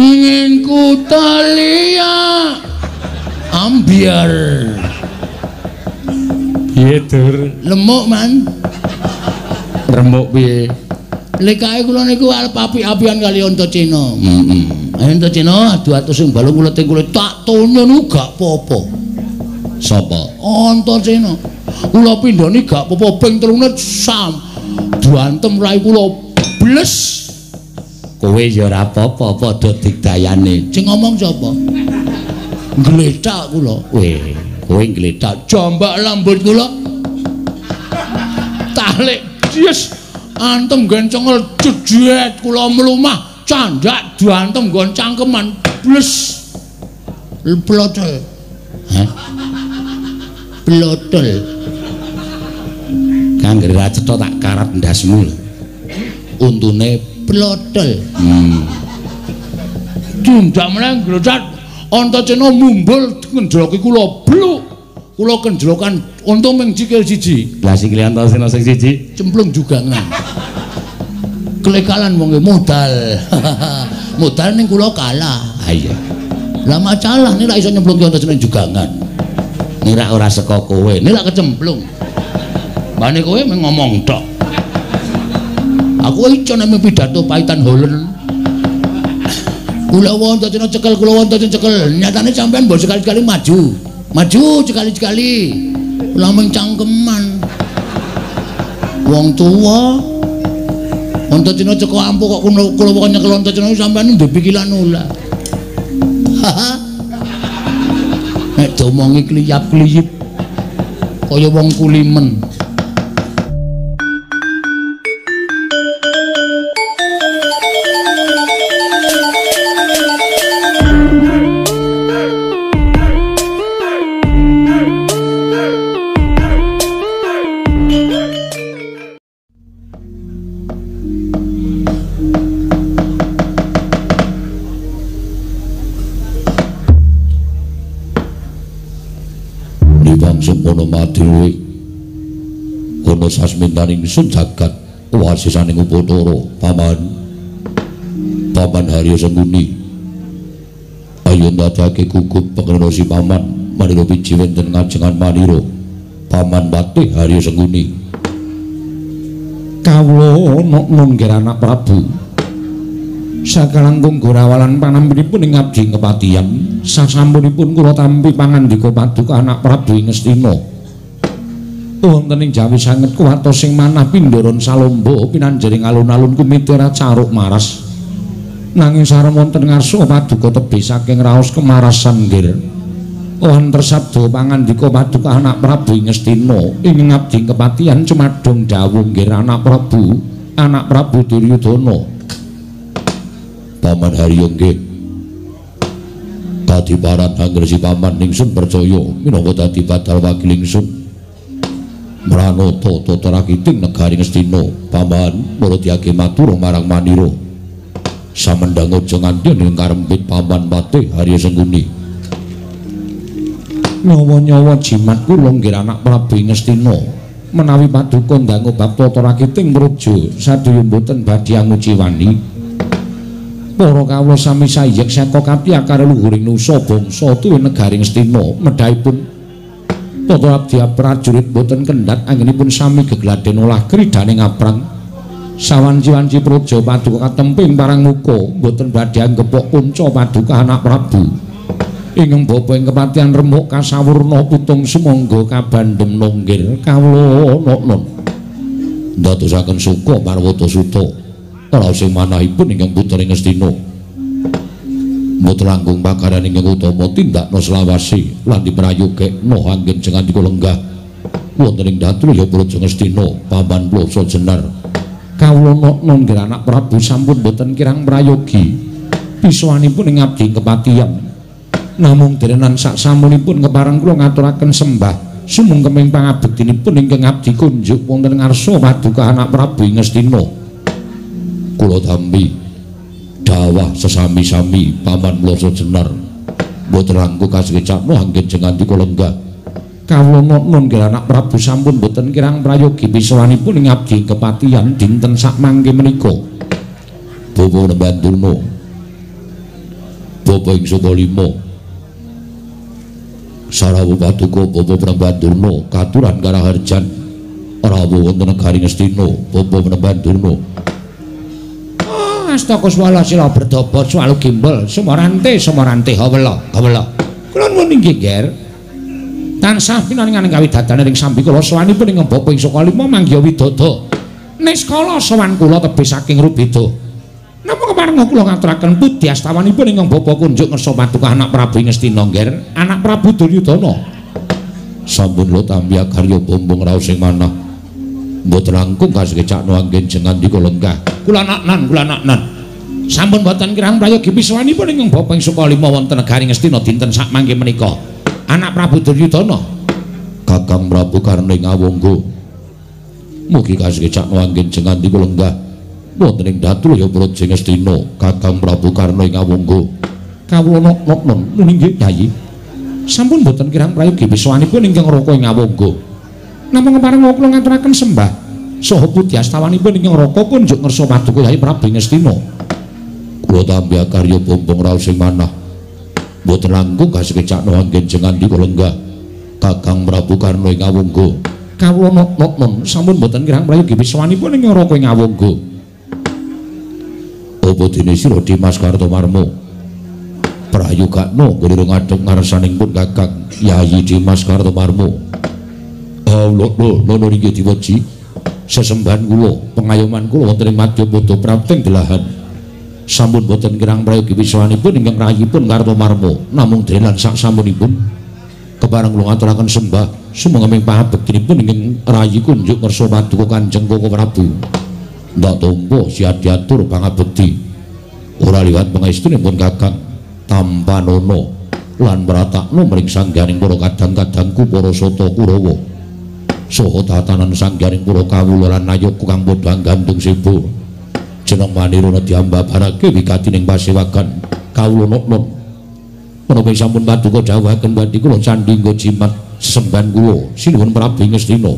ingin ku talia ambiar. Piye dur? Lemuk man. Remuk piye? Lekae kula niku arep apik-apian kali unta Cina. Heeh ayo unta Cina adu atus sing balung kula kula tak tonyon gak apa-apa. Sapa? Unta Cina. Kula pindhani gak apa-apa ping telune sam. Duantem rai kula bles kowe ya ora apa-apa padha digdayane sing ngomong sapa? Gletak kula weh kowe ngletak jambak lambut kula talik yes antem gencengel jejet kula mlumah. Candak diantem nggon cangkeman. Bles plotel hah? Plotel kangge ra cetha tak karat ndasmu untune plotel hmm. Tundak meneh glecat anta cena mumbul kendroki kula bluk. Kula kendrokan untung ming cikil siji. Lah sikile antasena sing siji. Cemplung juga ngan kelekalan wong modal. Modal ning kula kalah. Ha iya. Lah masalah nih ra iso nyemplung ki wonten jugangan. Nira ora saka kowe lah kecemplung. Mbane kowe mung ngomong tok aku iso nek pidato paitan holen kula wonten cina cekel kula wonten cekel. Nyatane sampean mbok sekali-sekali maju. Maju sekali-sekali. Kula mung cangkeman. Wong tua wonten cina cekel ampuh kok kula kok nyekel wonten cina sampean ndek pikiran ulah nek domongi kliyap-kliyip kaya wong kulimen sasmintaning sun jagat wasisaning upatara paman paman Harya Sengkuni ayo ndadake gugut pengrena si paman manira piji wonten ngajengan manira paman Patih Harya Sengkuni kawula ana nunggir anak Prabu. Sakalangkung gorawalan panampinipun ing abdi kepatihan sasampunipun kula tampi pangandika paduka anak Prabu ing Ngastina wonten ing Jawi sanget kuwatos sing manah pindharon salomba pinanjering alun-alun kumitira caruk maras nanging sareng wonten ngarsa paduka tebih saking raos kemarasan nggir wonten sabda pangandika paduka anak Prabu ing Ngastina ing abdi kepatihan cemadhong dawuh nggir anak Prabu anak Prabu Duryudana Paman Haryo nggih. Dadi parat angresi paman ningsun percaya minangka dadi badal wakil ingsun. Mranata tata rakiting negari Ngastina, paman mulo diage matur marang Manira. Samendang aja nganti ing karempit paman Patih Haryo Sengkuni. Nyawa-nyawa jimat kula nggih anak Prabu Ngastina. Menawi paduka ndangu bab tata rakiting mrujo sadaya mboten badhe anguci wani. para kawula sami sayek saka kapiyakare luhuring nusa bangsa tuwi negari Ngastina medhaipun tata abdi prajurit boten kendhat anggenipun sami gegladen olah kridane ngaprang. Sawanci-wanci praja paduka katemping parang muka boten badhe anggepok kunca paduka anak Prabu. Ing bapa ing kepatihan remuk kasawurna putung sumangga kabandhem nonggir kawula non ndadosaken suka parwata suta. Ora sing manahipun ingkang putra Ngastina mboten langkung pakaran ingkang utama tindakna selawasi lan diprayogekna anggen jengan dika lenggah wonten ing dhatru ya praja Ngastina paman ploso jenar. Kawula nonggir anak Prabu sampun boten kirang prayogi pisuwanipun ing abdi kepatihan. Namung derenan sak samunipun kepareng kula ngaturaken sembah. Sumungkeming pangabektinipun ingkang abdi kunjuk wonten ngarsa paduka anak Prabu ing Ngastina. Kula tampi dawah sesami-sami paman mloso jenar. Mboten langkung kasecapno anggen jengan dika lenggah kawula nun anak Prabu sampun boten kirang prayogi pisuwanipun ing abdi kepatihan dinten sak mangke menika. Bapak Nembandurna Bapak ing Saka Lima. Sarawu Bapak Penemban Durna katuran Karaharjan. Rawuh wonten negari Ngastina Bapak Penemban Durna Astaka swala sila berdobot swalu gimbal semorante semorante hawela hawela. Kula nuwun inggih ger. Tansah pinaringan gawe dadane ring sambi kula sawanipun ing bapa ing saka lima mangya widada. Niskala sawan kula tebih saking rubeda napa kepareng kula ngaturaken pudi astawanipun ing bapa kunjuk ngersa paduka anak Prabu Ngastina ger? Anak Prabu Duryudana. Sampun lo tambia karya bombong raos sing manah mboten langkung kasegecakno anggen jengan di lenggah kula naknan kula naknan sampun boten kirang prayogi piswanipun ing bapa ing Sukalima wonten negari Ngastina dinten sak mangke menika. Anak Prabu Duryudana. Kakang Prabu Karna ngawonggo. Mugi kasegecakno anggen jengan di lenggah wonten ing datu ya Praja Ngastina Kakang Prabu Karna ngawonggo. Kawula nok-nok nunggih Yayi sampun boten kirang prayogi piswanipun ingkang raka ing ngawonggo namung pareng kula ngaturaken sembah. Saha putih astawanipun ing neraka kunjuk ngersa paduka Hyai Prabu Ngastina kula tampi karya bombong raos sing manah. Mboten langkung kasekecakno anggen jengan di lenggah. Kakang Prabu Karna ing Awungga kawula nok-nok sampun mboten kirang prayogi wiswanipun ing neraka ing Awungga apa dene sira Dimas Kartomarmo prayogakno nggone ngadhep ngarsaning pun Kakang Yayi Dimas Kartomarmo Allah nono niki diweji sesembahan kula pengayoman kula wonten ing madya prapting delahan sampun boten kirang prayogi wiswanipun ingkang rayipun Kartomarma namung drelan sak sampunipun kepareng kula ngaturaken sembah sumangga ming pangabektinipun ingkang rayi kunjuk ngersa paduka Kanjeng Koko Prabu. Ndak tompo siat diatur pangabekti. Ora liwat pangestunipun Kakang Tampanono lan mratakno mring sangganing para kadang-kadangku para sata Kurawa saha tatanan sanggaring para kawula lan nayoku kang padha gantung sibu jeneng manirana diambabarake ning pasewakan kawula nok-nok menawi sampun paduka dawuhaken badhe kula candhi nggo jimat semban kula. Sinuwun Prabu Ngastina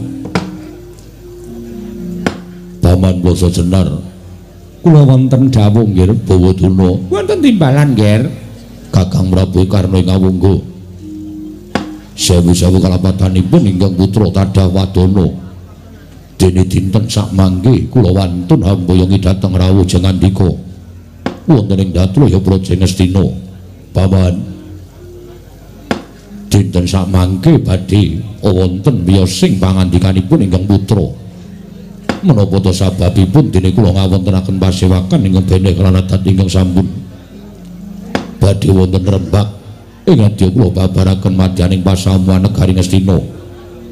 Paman Basa Jenar. Kula wonten dawuh nggih Bawaduna wonten timbalan nggih Kakang Prabu Karna ngawungga sewu-sewu kalapatanipun ingkang putra Tadah Wadana dene dinten sak mangke kula wantun hambayongi dhateng rawuh jengandika. Wonten ing Datlaya Praja Ngastina paman. Dinten sak mangke badhe wonten wiyosing pangandikanipun ingkang putra. Menapa to sababipun dene kula ngawontenaken pasewakan ingkang bene kelanadat ingkang sampun? Badhe wonten rembak ing adya kula babaraken madyaning pasamuan negari Ngastina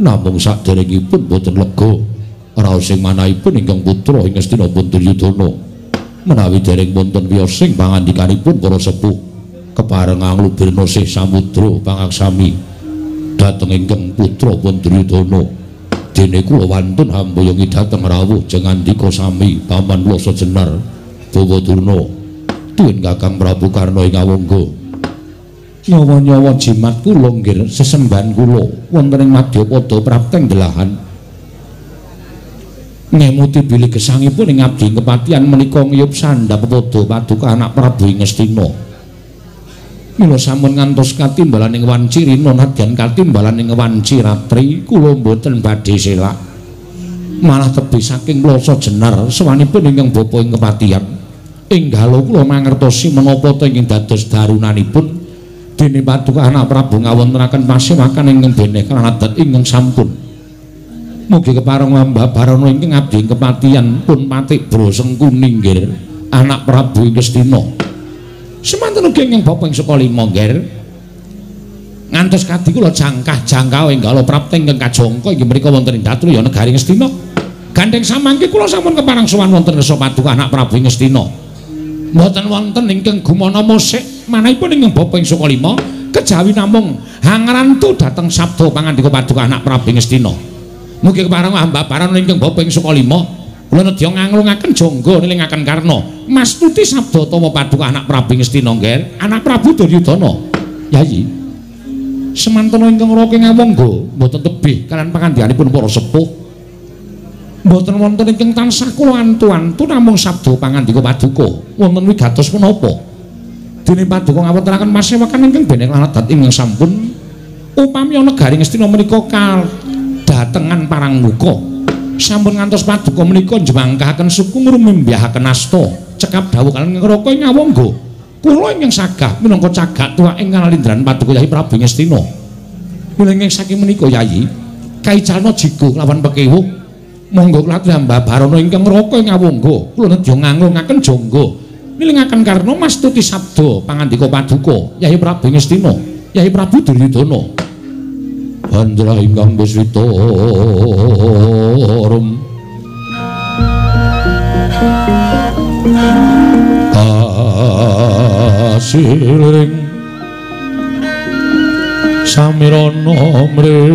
namung saderengipun boten lega. Raos sing manahipun ingkang putra ing Ngastina pun Duryudana menawi dereng wonten wiyosing pangandikanipun para sepuh kepareng anglubirna sih samudra pangaksami. Dhateng ingkang putra pun Duryudana dene kula wantun hambayongi dhateng rawuh jengandika sami paman kula sejenar Bawadurna tuwin Kakang Prabu Karna ing awangga nyawa-nyawa jimat kula nggih sesembahan kula wonten ing Madyapada prapteng delahan ngemuti bilih gesangipun ing abdi kepatihan menika ngiyup sandhap padha paduka anak Prabu Ngastina mila sampun ngantos katimbalan ing wanci rina nadyan katimbalan ing wanci ratri kula mboten badhe selak. Malah tebih saking plasa jenar sawanipun ingkang bapa ing kepatihan. Enggal kula mangertosi menapa to ingkang dados darunanipun dene paduka anak Prabu ngawontenaken pasewakan ingkang beneh kaladat ingkang sampun. Mugi kepareng lambah barana ingkang abdi kepatihan pun patik broseng kuning nggih anak Prabu Ngastina semanten ugi ingkang bapa ing sekolah lima ngantos kadi kula jangkah jangkau enggal prapta ingkang kajangka inggih menika wonten ing datu ya negari Ngastina gandeng samangke kula sampun kepareng sowan wonten resa paduka anak Prabu Ngastina mboten wonten ingkang gumana musik. Manahipun ingkang bapa ing saka lima kejawi namung hangrantu dhateng sabda pangandika paduka anak Prabu Ngastina mugi kepareng ambabaran ingkang bapa ing saka lima. Kula nedya nganglungaken jangga nilingaken karna. Mastuti sabda tama paduka anak Prabu Ngastina nggih anak Prabu Duryudana. Yayi semantana ingkang raka ngawangga mboten tebih kalian pangandikanipun para sepuh mboten wonten ingkang tansah kula antu-antu namung sabda pangandika paduka. Wonten wigatos menapa? Dene paduka ngawontenaken masewakan ingkang beneng lan adat ingkang sampun upami ana garing menika kal datengan parang muka sampun ngantos paduka menika njemangkahaken suku ngrumimbyahaken asta. Cekap dawuh kalian ngroko ngawangga kula ingkang sagah minangka cagak tuwa ing kalindran paduka Yayi Prabu Ngastina Mulane saking menika Yayi kaicalna jigo lawan pekewuh monggo klatih Mbah Barono ingkang ngroko ngawangga kula nedya ngangungaken jangga nilingaken karena mastuti sabda pangandika paduka Yayi Prabu Ngastina Yayi Prabu Duryudana. Andra ingkang beswita rum. Asiring Samirana mrih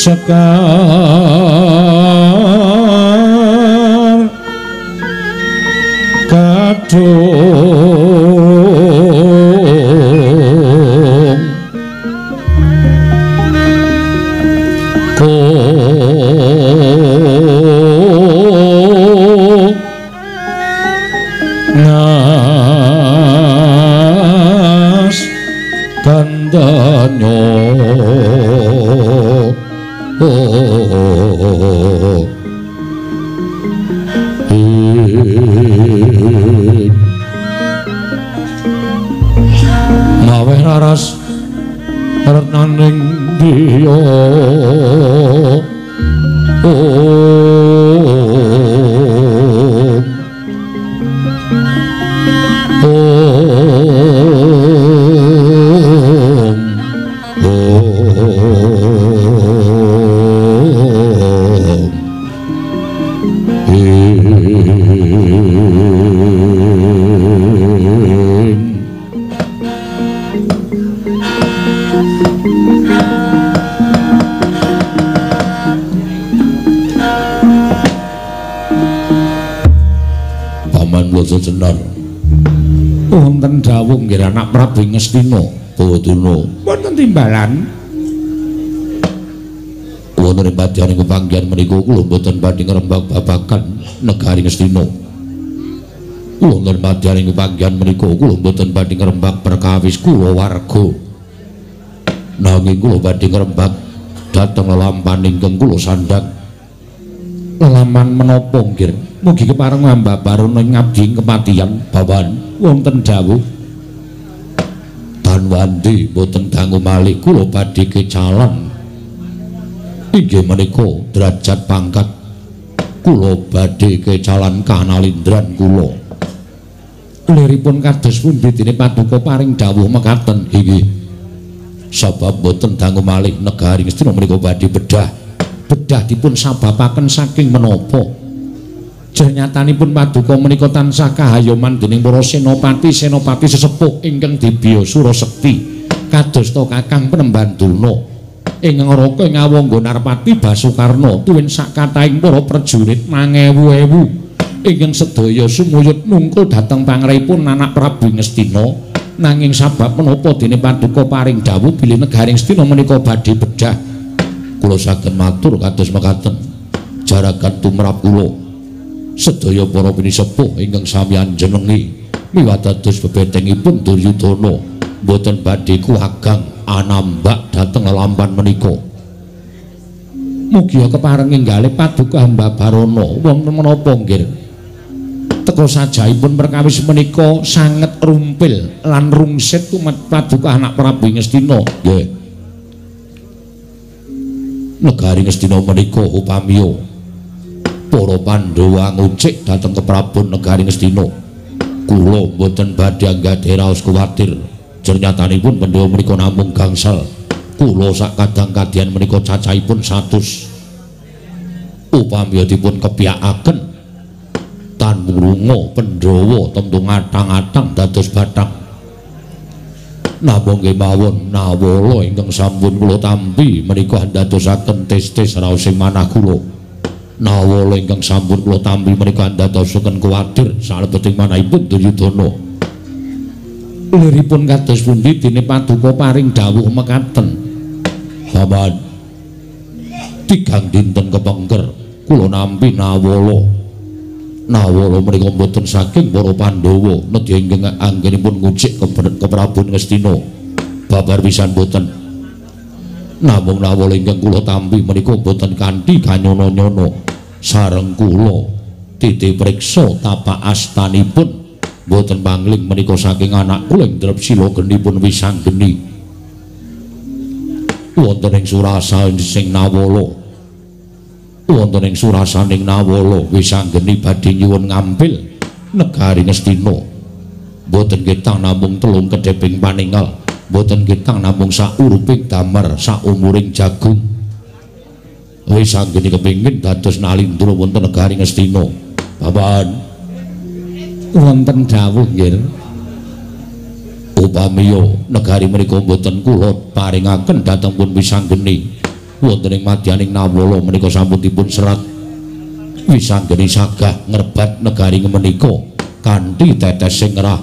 sekar kadung menika kula boten badhe ngrembak babagan negari Ngastina wonten padyaning pepanggihan menika kula boten badhe ngrembak perkawis kula warga. Nanging kula badhe ngrembak dhateng lelampahan ingkang kula sandhang. Lelaman menapa nggih mugi kepareng Mbah Barono ngabdi kematian bawan wonten dawuh. Tanwandi boten dangu malih kula badhe kecalan inggih menika derajat pangkat kula badhe kecalan kanalindran kula. Liripun kados pundi dene paduka paring dawuh mekaten? Inggih. Sebab boten dangu malih negari Ngastina menika badhe bedah. Bedah dipun sababaken saking menapa? Jernyatanipun paduka menika tansah kahayoman dening para senopati senopati sesepuh ingkang dibiya sura sekti kados to Kakang Penemban Durna ing ngraka ing Awangga Narpati Basukarna tuwin sak kathahing para prajurit mangewu-ewu. Ingkang sedaya sumuyut nungkul dhateng pangripun anak Prabu Ngastina nanging sabab menapa dene paduka paring dawuh bilih negaring Ngastina menika badhe bedah. Kula saged matur kados mekaten jarakan tumrap kula. Sedaya para pinisepuh ingkang sampeyan jenengi miwah dados bebetengipun Duryudana boten badhe kuwagang anambak dhateng lampan menika. Mugi kepareng enggalih paduka Mbah Barana wonten menapa nggih teka sajaipun perkawis menika sanget rumpil lan rungsit umat paduka anak Prabu Ngastina nggih. Negari Ngastina menika upamiya para Pandhawa ngucik dhateng keprabon negari Ngastina kula mboten badhe anggadhe raos kuwatir jernyatanipun Pandhawa menika namung gangsal kula sak kadang-kadhian menika cacahipun 100 upamiya dipun kepiyakaken tan murunga Pandhawa tentu ngatang-atang dados bathang Napa nggih mawon nawala ingkang sampun kula tampi menika ndadosaken tes-tes raos sing manah kula. Nawala ingkang sampun kula tampi menika ndadosaken kuwatir salebeting manahipun Duryudana. Liripun kados pundi? Dene paduka paring dawuh mekaten. Paman tigang dinten kepengker. Kula nampi nawala. Nawala menika mboten saking para pandhawa. Nedya ingkang anggenipun ngucik ke Prabu Ngastina babar pisan mboten. Namung nawala ingkang kula tampi menika mboten kanthi kanyono-nyono sareng kula titih priksa tapak astanipun boten pangling menika saking anak kula ing drep sila genipun wisanggeni wonten ing surasa sing nawala. Wonten ing surasaning nawala wisanggeni badhe nyuwun ngambil negari Ngastina. Boten kita namung telung kedeping paningal. Boten kita namung sauruping damar saumuring jagung. Wisanggeni kepingin dados nalindra wonten negari Ngastina. Bapak wonten dawuh nggih upamiya negari menika boten kula paringaken dhateng pun wisanggeni wonten ing madyaning nawala menika sampun dipun serat wisanggeni sagah ngrebat negari menika kanthi tetes sing ngerah.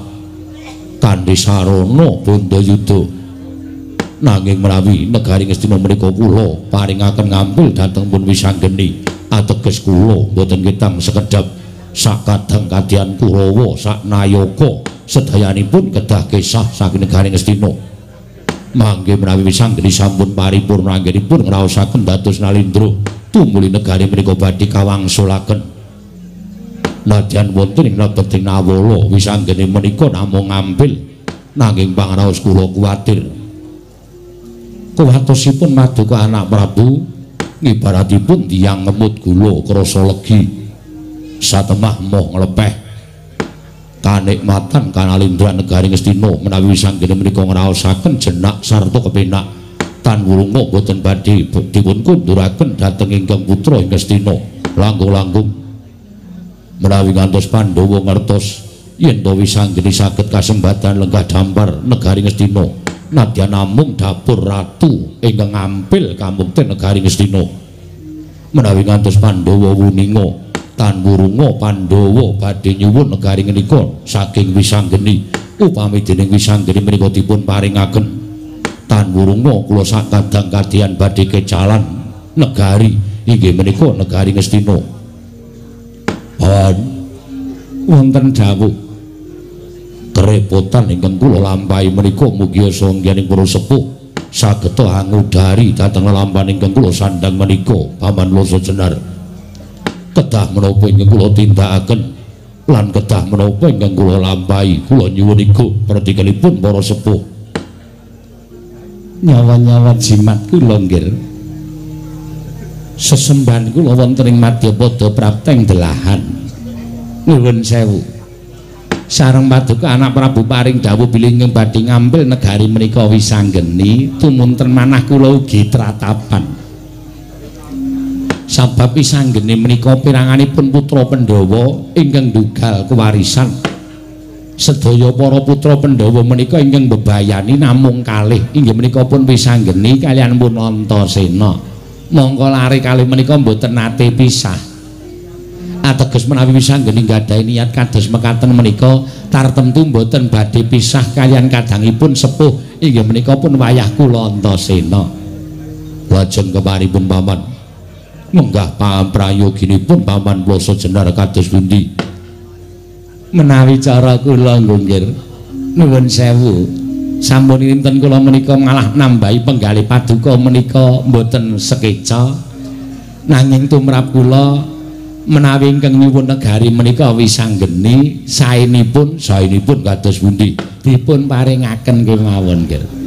Kanthi sarana bondayuda nanging menawi negari ngestina menika kula paringaken ngambil dhateng pun wisanggeni ateges kula boten kitang sekedap sakadang kadian Kurawa sak nayaka sedayanipun kedah kisah saking negari Ngastina mangke menawi wisanggeni sampun paripurna anggenipun ngraosaken dados nalindra tumuli negari menika badhe kawangsulaken nadyan wonten ing lebeting nawala wisanggeni menika namung ngambil nanging pangraos kula kuwatir. Kuwatosipun maduka anak Prabu ngibaratipun tiyang ngemut gula krasa legi satemah moh nglepeh kanikmatan kanalindra negari Ngastina menawi sanggene menika ngraosaken jenak sarta kepenak. Tan wulunga boten badhe dipun kunduraken dhateng ingkang putra ing Ngastina langkung-langkung. Menawi ngantos Pandhawa ngertos yen to wisanggeni saged kasembatan lenggah dampar negari Ngastina nadyan namung dapur ratu ingkang ngampil kamukten negari Ngastina menawi ngantos Pandhawa wuninga tan wurunga Pandhawa badhe nyuwun negari menika saking Wisanggeni. Upami dening Wisanggeni menika dipun paringaken. Tan wurunga kula sakadang kadian badhe kecalan negari. Inggih menika negari Ngastina. Pan wonten dawuh. Kerepotan ingkang kula lampahi menika mugi sanggening para sepuh. Saged angudari dhateng lampahan ingkang kula sandang menika. Paman loso jenar kedah menapa ingkang kula tindakaken lan kedah menapa ingkang kula lampahi kula nyuwun iku pertikelipun para sepuh. Nyawa-nyawa jimat kula nggih sesembahan kula wonten ing Madyapada prapteng delahan. Nuwun sewu. Sareng paduka anak Prabu paring dawuh bilih ing badhe ngambil negari menika wisanggeni tumunten manah kula ugi tratapan sabab isanggene menika piranganipun putra Pandhawa ingkang dugal kewarisan. Sedaya para putra Pandhawa menika ingkang bebayani namung kalih. Inggih menika pun pisanggeni kalian pun Antasena mongko lari kalih menika mboten nate pisah. Ateges menawi pisanggeni nggadahi niat kados mekaten menika tartemtu mboten badhe pisah kalian kadangipun sepuh. Inggih menika pun wayah kula Antasena lajeng keparipun paman munggah paham prayoginipun paman ploso jenar kados pundi? Menawi cara kula nggih nuwun sewu. Sampun dinten kula menika malah nambahi penggalih paduka menika mboten sekeca. Nanging tumrap kula menawi ingkang nyuwun negari menika wisanggeni saenipun saenipun kados pundi? Dipun paringaken kemawon nggih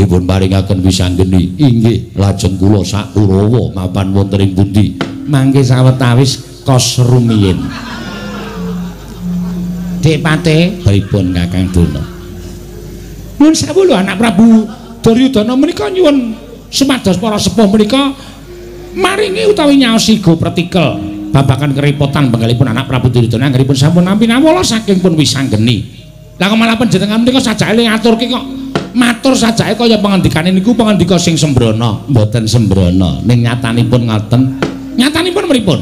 dipun paringaken wisanggeni inggih lajeng kula sak Kurawa mapan wonten ing pundi? Mangke sawetawis kos rumiyin. Depate pripun Kakang Dono? Nuwun sewu lho anak Prabu Duryudana menika nyuwun semados para sepuh menika maringi utawi nyaosi go pratikel babakan kerepotan penggalipun anak Prabu Duryudana. Anggenipun sampun nampi nawala saking pun wisanggeni lah kok malah panjenengan menika sajake ngaturke kok matur sajake kaya pangandikane niku pangandika sing sembrono mboten sembrono ning nyatanipun ngoten nyatanipun pripun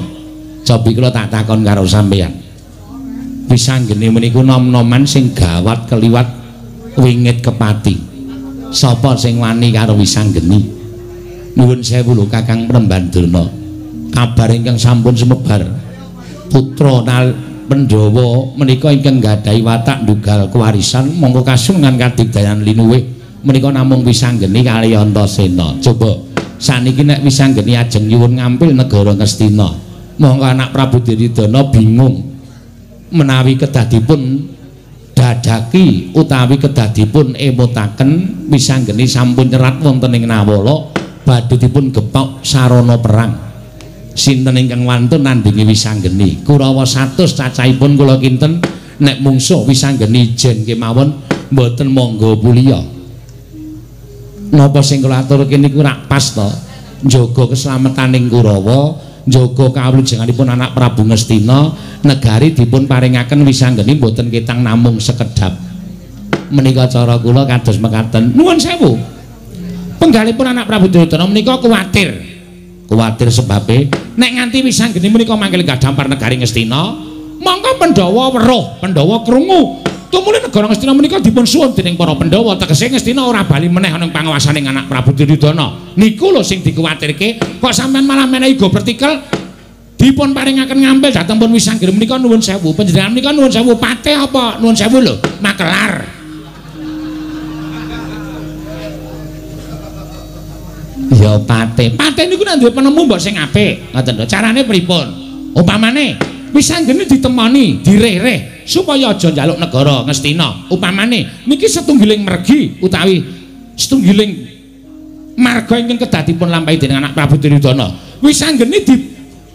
cobi kula tak takon karo sampeyan Wisanggeni meniku nom-noman sing gawat keliwat wingit kepati. Sapa sing wani karo Wisanggeni? Nuwun sewu lho Kakang Prembandurna. Kabar ingkang sampun semebar. Putra Pandhawa menika ingkang gadahi watak ndugal kewarisan monggo kasungan kadigdayan linuwih menika namung Wisanggeni kali Antasena. Coba saniki nek Wisanggeni ajeng nyuwun ngampil negara Ngastina. Monggo anak Prabu Diridana bingung menawi kedadipun dadaki utawi kedadipun emutaken Wisanggeni sampun nyerat wonten ing Nawala badhe dipun gepok sarana perang. Sinten ingkang wantun nandingi wisanggeni? Kurawa 100 cacahipun kula kinten nek mungsuh wisanggeni jen kemawon mboten monggo mulia napa sing kula aturke niku rak pas to? Njaga keselametaning kurawa njaga kawlujenganipun anak Prabu Ngastina negari dipun paringaken wisanggeni mboten ketang namung sekedap menika cara kula kados mekaten. Nuwun sewu. Penggalipun anak Prabu Duryudana menika kuwatir kuwatir sebabe nek nganti wisang geni menika mangkel gadampar negari Ngastina mongko Pandhawa weruh Pandhawa krungu. Tumuli negara Ngastina menika dipun suwun dening para Pandhawa tegese Ngastina ora bali meneh ana ing panguwasaning anak Prabu Duryudana. Niku lho sing dikuwatirke kok sampean malah menehi go vertikal dipun paringaken ngambil dhateng pun wisang geni menika nuwun sewu panjenengan menika nuwun sewu. Pate apa? Nuwun sewu lho makelar Ya pate. Pate niku nek duwe penemu mbok sing apik. Ngoten lho. Carane pripun? Upamane wisanggene ditemoni, direh-reh supaya aja njaluk negara Ngastina. Upamane niki setunggiling mergi utawi setunggiling marga ingkang kedadipun lampahi dening anak Prabu Duryudana. Wisanggene di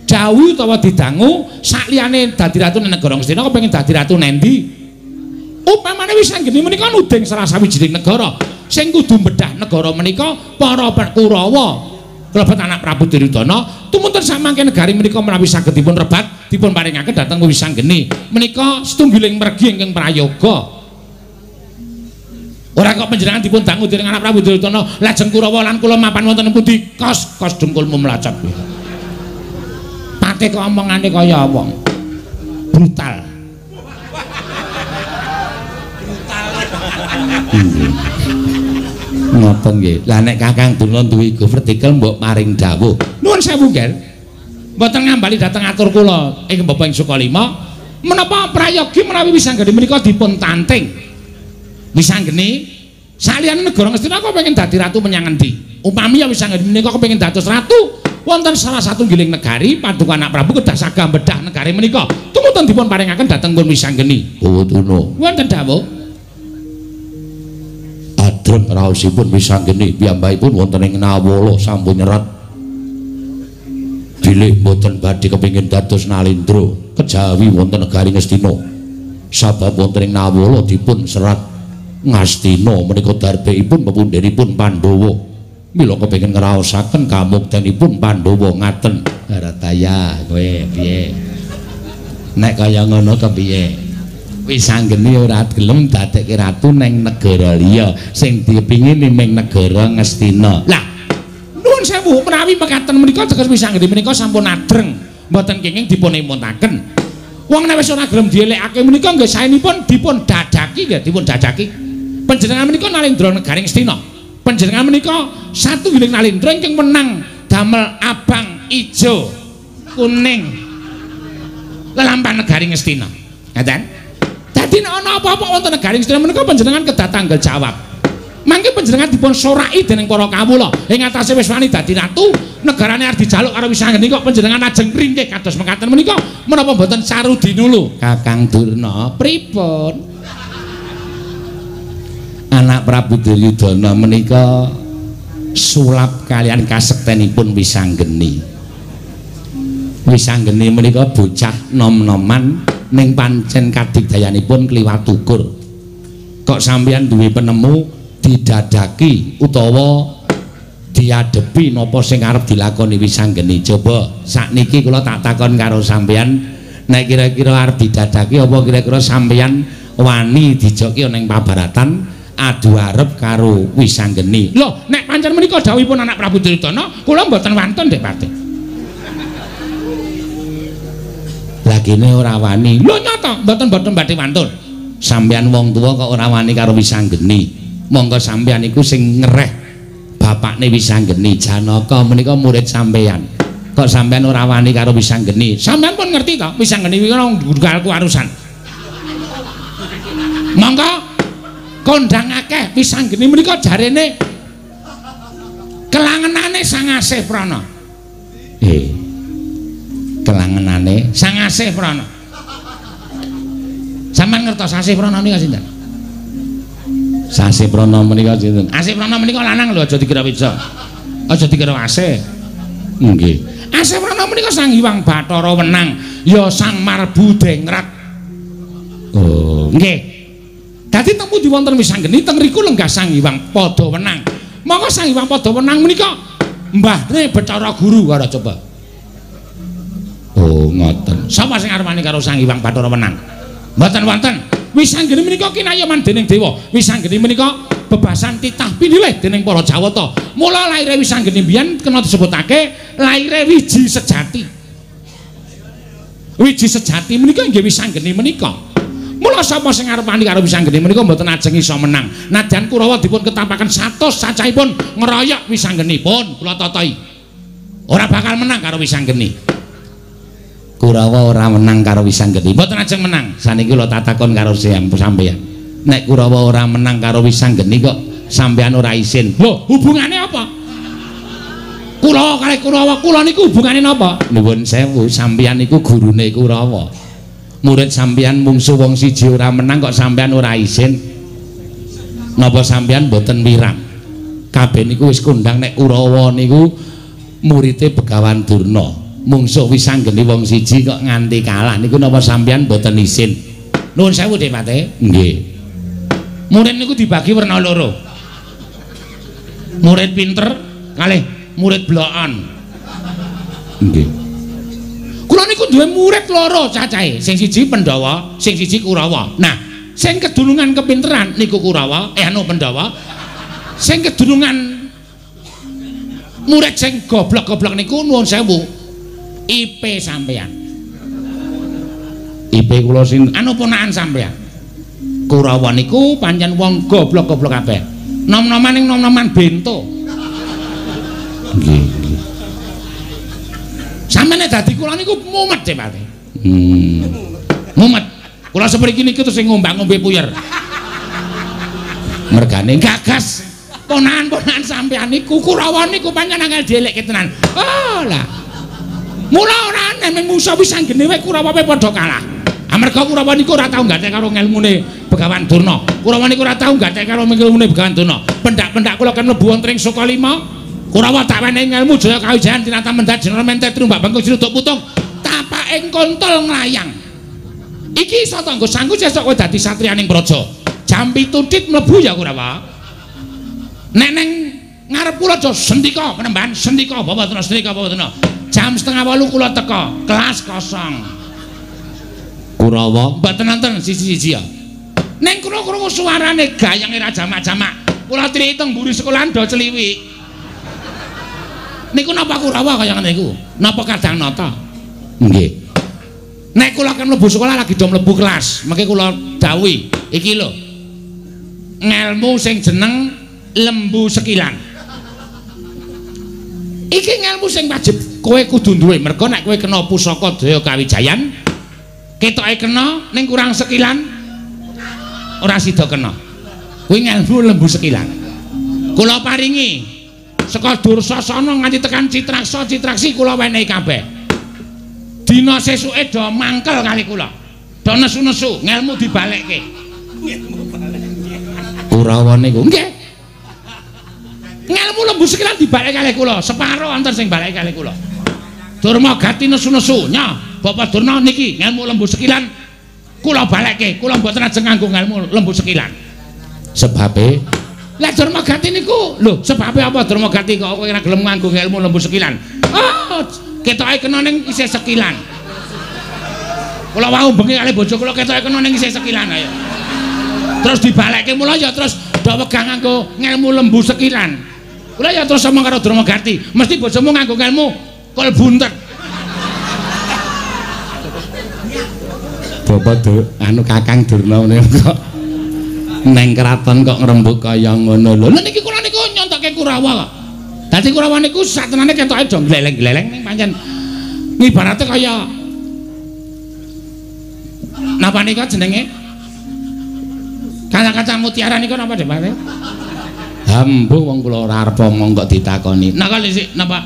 dawuh utawa didangu sakliyane dadi ratu ning negara Ngastina kepengin dadi ratu nendi? Upamane wisanggene menika nuding salah sawijining negara. sing kudu mbedah negara menika para Kurawa. Klebet anak Prabu Duryudana. Tumuntun samangke negari menika menawi saged dipun rebat dipun paringaken dhateng Wisanggeni menika setunggiling mergi ingkang prayoga. Ora kok panjenengan dipun dangu dening anak Prabu Duryudana. Lajeng Kurawa lan kula mapan wonten pundi? Kos kos dengkulmu melacak pate kok omongane kaya apa brutal ngoten nggih. Lah nek Kakang Durna duwe go vertikal mbok maring dawuh. Nuwun sewu, Ger. Mboten ngambali dhateng atur kula ing Bapak ing Sukalima. Menapa prayogi menawi wisanggeni menika dipun tanting? Wisanggeni saliyane negara Ngastina kok pengen dadi ratu menyang endi? Upami ya wisanggeni menika kepengin dados ratu wonten salah satu giling negari paduka anak Prabu kedah sagah bedah negari menika. Tumutan dipun paringaken dhateng pun wisanggeni. Oh, tuno. Wonten dawuh. Adreng raosipun wisanggeni piyambakipun wonten ing Nawala sampun nyerat. Bilih boten badhe kepengin dados nalindra. Kejawi wonten negari Ngastina. Sabab wonten ing Nawala dipun serat Ngastina. Menika darbekipun pepundhenipun Pandhawa. Mila kepengin ngraosaken kamuktenipun Pandhawa ngaten. Harataya kowe piye? Nek kaya ngono kepiye Wisanggeni ora gelem dadekke ratu ning negara liya sing dipingin ning negara Ngastina. Lah, nuwun sewu menawi mekaten menika teges Wisanggeni menika sampun adreng mboten kenging dipun emuntaken. Wong nek wis ora gelem dielekake menika nggih saenipun dipun dadaki nggih dipun dadaki. Panjenengan menika nalindra negaring Ngastina. Panjenengan menika satu giling nalindra ingkang menang damel abang ijo kuning lelampahan negari Ngastina. Ngaten? Dadi nek ana apa-apa wonten negaring sedaya menika panjenengan kedah tanggal jawab. Mangke panjenengan dipun soraki dening para kawula ing atase wis wani dadi ratu, negarane arep dijaluk karo wisanggeni kok panjenengan ajeng ringkih kados mekaten menika menapa mboten sarudi nulu. Kakang Durna, pripun? Anak Prabu Duryudana menika sulap kalian kasektenipun wisanggeni. Wisanggeni menika bocah nom-noman ning pancen kadigdayanipun kliwat ukur. Kok sampeyan duwe penemu didadaki utawa diadepi napa sing arep dilakoni wisanggeni coba sakniki kula tak takon karo sampeyan. Nek kira-kira arep didadaki apa kira-kira sampeyan wani dijoki ning pabaratan adu arep karo wisanggeni lho nek pancen menika dawuhipun anak Prabu Duryudana kula mboten wonten Dek Pati Lagine ora wani. Lho nyata, mboten-mboten badhe wantun. Sampeyan wong tuwa kok ora wani karo Wisanggeni. Monggo sampeyan iku sing ngereh bapakne Wisanggeni. Janaka menika murid sampeyan. Kok sampeyan ora wani karo Wisanggeni? Sampeyan pun ngerti to, Wisanggeni kuwi ora nggalku arusan. Monggo kondang akeh Wisanggeni menika jarene kelangenane Sang Asih Prana. Eh. Kelangenane Sang Asih Prana. Sampeyan ngertos Asih Prana menika sinten? Sasih Prana menika sinten? Asih Prana menika lanang lho aja dikira wija. Aja dikira asih. Nggih. Asih Prana menika Sang Hyang Bathara Wenang, ya Sang Marbu Dengrat. Oh, nggih. Dadi temu di wonten Wisanggeni teng riku lenggah Sang Hyang Padha Wenang. Monggo Sang Hyang Padha Wenang menika mbahne Bathara Guru ora coba. Oh, ngoten. Sapa sing arepane karo Sang Hyang Bathara Wenang? Mboten wonten. Wisanggeni menika kinayoman dening dewa. Wisanggeni menika bebasan titah pinilih dening para Jawata. Mula laire Wisanggeni mbiyen kena disebutake laire wiji sejati. Wiji sejati menika nggih Wisanggeni menika. Mula sapa sing arepani karo Wisanggeni menika mboten ajeng iso menang. Nadyan Kurawa dipun ketampaken satos cacahipun ngeroyok Wisanggeni pun kula tatai. Ora bakal menang karo Wisanggeni. Kurawa ora menang karo Wisanggeni. Mboten ajeng menang. Saniki kula tatakon karo sampeyan. Nek Kurawa ora menang karo Wisanggeni kok sampeyan ora isin. Lho, hubungane apa? Kula kali Kurawa, kula niku hubungane napa? Nuwun sewu, sampeyan niku gurune Kurawa. Murid sampeyan mungsu wong siji ora menang kok sampeyan ora isin. Napa sampeyan mboten wirang? Kabeh niku wis kondang nek Kurawa niku murite Begawan Durna. Mungsuh wisanggeni wong siji kok nganti kalah. Niku napa sampeyan boten isin nuwun sewu Depate nggih. Murid niku dibagi werna loro. Murid pinter kalih murid blokan. Nggih. Kula niku duwe murid loro cacahe. Sing siji Pandhawa sing siji Kurawa. Nah sing kedulungan kepinteran niku Kurawa eh anu Pandhawa sing kedulungan murid sing goblok-goblok niku nuwun sewu IP sampean. IP kula sin anu ponakan sampean. Kurawa niku pancen wong goblok-goblok kabeh. Nom-noman ning nom-noman bento. Nggih, nggih. Sampeyan dadi kula niku mumet cepate. Hmm. Mumet. Kula sepriki niku terus sing ngombak-ngombe puyer. Mergane gagas ponakan-ponakan sampean niku Kurawa niku pancen angel dielekke tenan. Oh lah. Mula ora aneh musa wisang gene wae Kurawa padha kalah. Amarga Kurawa niku ora tau gatek karo ngelmune Begawan Durna. Kurawa niku ora tau gatek karo ngelmune Begawan Durna. Pendak-pendak kula kan mlebu wonten ing Sukalima. Kurawa tak wenehi ngelmu Jaya Kawijayan tinata mendat jeneng mente trumbak bangku jeruduk putung. Tapak ing kontol nglayang. Iki iso tanggo sangku sesuk kowe dadi satriyaning praja. Jam 7 tit mlebu ya Kurawa. Nek neng ngarep kula aja sendika penemban sendika bapak tuna sendika bapak tuna. Jam setengah walu kula teko kelas kosong. Kurawa. Mboten nonton siji-siji ya. Ning kula krungu suarane gayange raja jamak-jamak. Kula triitung mburi sekolahan do celiwi niku napa kurawa kaya ngene iku? Napa kadang nata? Nggih. Nek kula kan mlebu sekolah lagi do mlebu kelas. Mengke kula dawuhi iki lho ngelmu sing jeneng lembu sekilan iki ngelmu sing wajib kowe kudu duwe. Mergo nek kowe kena pusaka Daya Kawijayan ketoke kena ning kurang sekilan ora sida kena. Kuwi ngelmu lembu sekilan. Kula paringi saka Dursasana nganti tekan Citraksa Citraksi kula wenehi kabeh. Dina sesuke do mangkel kali kula. Do nesu-nesu ngelmu dibalekke. Kurawa niku nggih ngelmu lembu sekilan dibalik kali kula separo antar sing balik kali kula Durma gati nesu-nesu. Nya, Bapak Durna niki ngelmu lembu sekilan kula balekke. Kula mboten ajeng nganggo ngelmu lembu sekilan. Sebabe Lah Durma gati niku, lho, sebabe apa Durma gati kok kowe ora gelem nganggo ngelmu lembu sekilan? Oh, ketoke kena ning isih sekilan. Kula wau bengi kali bojo kula ketoke kena ning isih sekilan ayo. Terus dibalekke mula ya terus do wegang nganggo ngelmu lembu sekilan. Kula ya terus omong karo Durma gati, mesti bojomu nganggo ngelmu kol buntet padha-padha anu Kakang Durna kok neng kraton kok ngrembug kaya ngono lho. Lha niki kula niku nyontoke Kurawa kok. Dadi Kurawa niku satenane ketoke do gleleng-gleleng ning pancen ngibarate kaya Napa nika jenenge? Kaca-kaca mutiara niku napa Depate? Hambu wong kula ora arep omong kok ditakoni. Nah kali sik napa?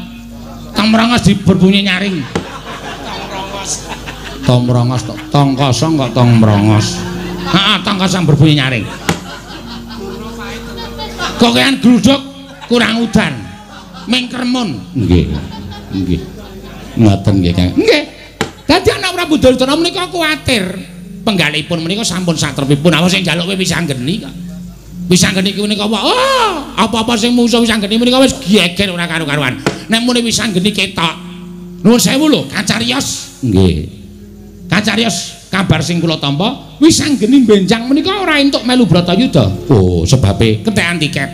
Tamrangos diberbunyi nyaring. Tong merongos tok, tong kosong kok tong merongos. Heeh, tong kosong berbunyi nyaring. Kokean gluduk kurang udan. Mingkremun. Nggih. Nggih. Ngoten nggih, Kang. Nggih. Dadi anak Prabu Duryudana menika kuwatir. Penggalipun menika sampun satrepipun. Awas sing njaluk kowe pisang geni kok. Pisang geni kuwi menika apa? Oh, apa-apa sing musuh pisang geni menika wis geger ora karo-karuan. Nek muni pisang geni ketok. Nuwun sewu lho, kacarios. Nggih. Kacarios kabar sing kula tampa, wisang geni benjang menika ora entuk melu Bratayuda. Oh, sebabe ketekan tiket.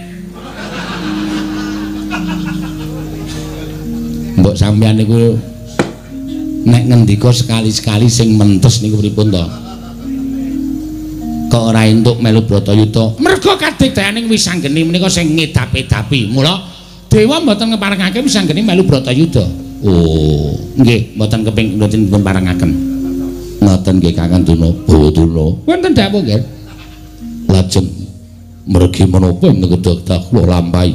Mbok sampeyan niku nek ngendika sekali-sekali sing mentes niku pripun to? Kok ora entuk melu Bratayuda? Merga kadikdayaning wisang geni menika sing ngedap-edapi. Mula dewa mboten ngeparengake wisang geni melu Bratayuda. Oh, nggih, mboten keping mboten dipun parengaken. ngoten nggih Kakang Tuna Bawaduna wonten dawuh nggih lajeng mergi menapa kedah kula lampahi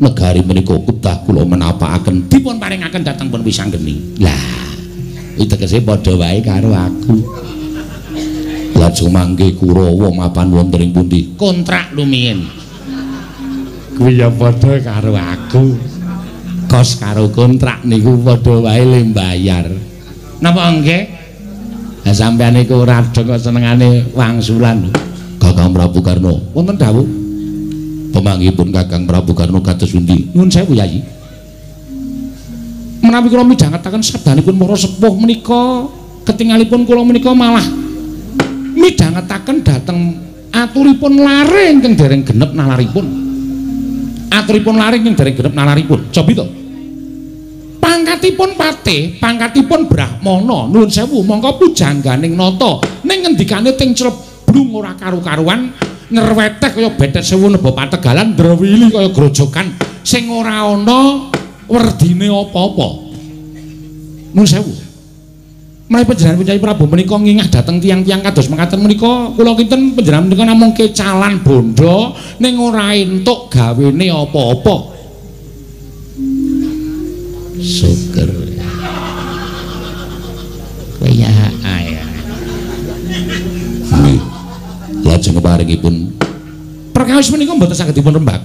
negari menika kedah kula menapakaken dipun paringaken dhateng pun wisanggeni lah iki tegese padha wae karo aku lajeng mangke Kurawa mapan wonten ing pundi kontrak lumiyin kuwi ya padha karo aku kos karo kontrak niku padha wae le bayar napa nggih Lah sampeyan iku ora kok senengane wangsulan. Kakang Prabu Karno, wonten dawuh. Pemanggipun Kakang Prabu Karno kados pundi? Nuwun sewu Yayi. Menawi kula midhangetaken sabdanipun para sepuh menika ketingalipun kula menika malah midhangetaken dhateng aturipun lare ingkang dereng genep nalaripun. Aturipun lare ingkang dereng genep nalaripun. Cobi to. pangkatipun patih, pangkatipun brahmana. Nuwun sewu, mongko pujangganing nata. Ning ngendikane ting cleblung ora karu-karuan, ngerweteh kaya betet sewu nebo pategalan, ndrawili kaya grojokan sing ora ana werdine apa-apa. Nuwun sewu. Menawi panjenengan punyai Prabu. Menika ngingah dhateng tiang-tiang kados mekaten. Menika kula kinten panjenengan menika namung kecalan bondo ning ora entuk gawene apa-apa. syukur kaya nggih lajeng keparingipun. Perkawis menika mboten saged dipun rembak.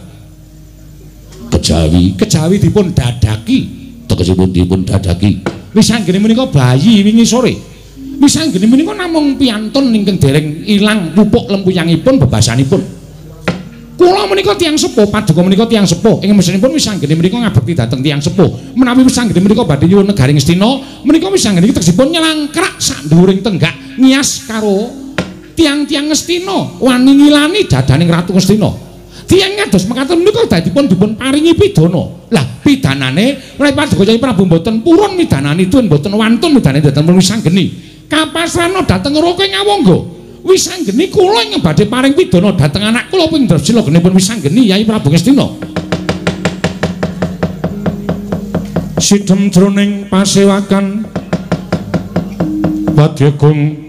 Kejawi. Kejawi dipun dadaki tegesipun dipun dadaki wis anggene menika bayi wingi sore wis anggene menika namung piantun ingkang dereng ilang pupuk lempuyangipun bebasanipun Kula menika tiyang sepuh, paduka menika tiyang sepuh. Ing mesinipun wis anggene menika ngabekti dhateng tiyang sepuh. Menawi wis anggene menika badhe nyuwun negaring Astina, menika wis anggene tegesipun nyelangkrak sak dhuwuring tenggak ngias karo tiang-tiang Astina, wani ngilani dadaning Ratu Astina. Tiyang ngados mekaten menika dadipun dipun paringi pidana. Lah pidanane menawi paduka Kyai Prabu mboten purun midanani tuwin mboten wantun midane dhateng wis anggene. Kapasrana dhateng roke ngawangga. Wisanggeni kula ing badhe paring pidana dhateng anak kula ping Drasila genipun Wisanggeni Yai Prabu Ngastina. Sidhem jroning pasewakan Badyagung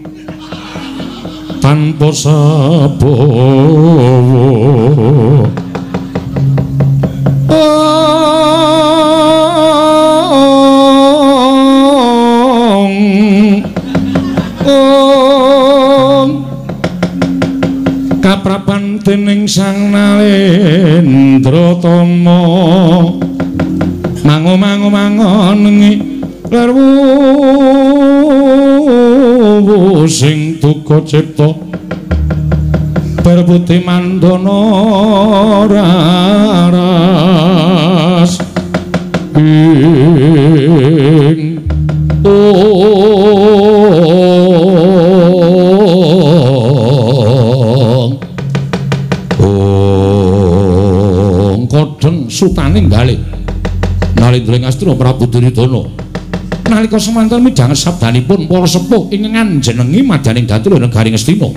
tanpa sabawa. kaprapan dening sang nalendra tama mango mango mangonengi lerwu sing duka cipta. Berbuti mandana raras. Ing sutaning galih nalindring astra Prabu Duryudana nalika semanten midhang sabdanipun para sepuh ingkang njenengi madaning datul negaring Astina.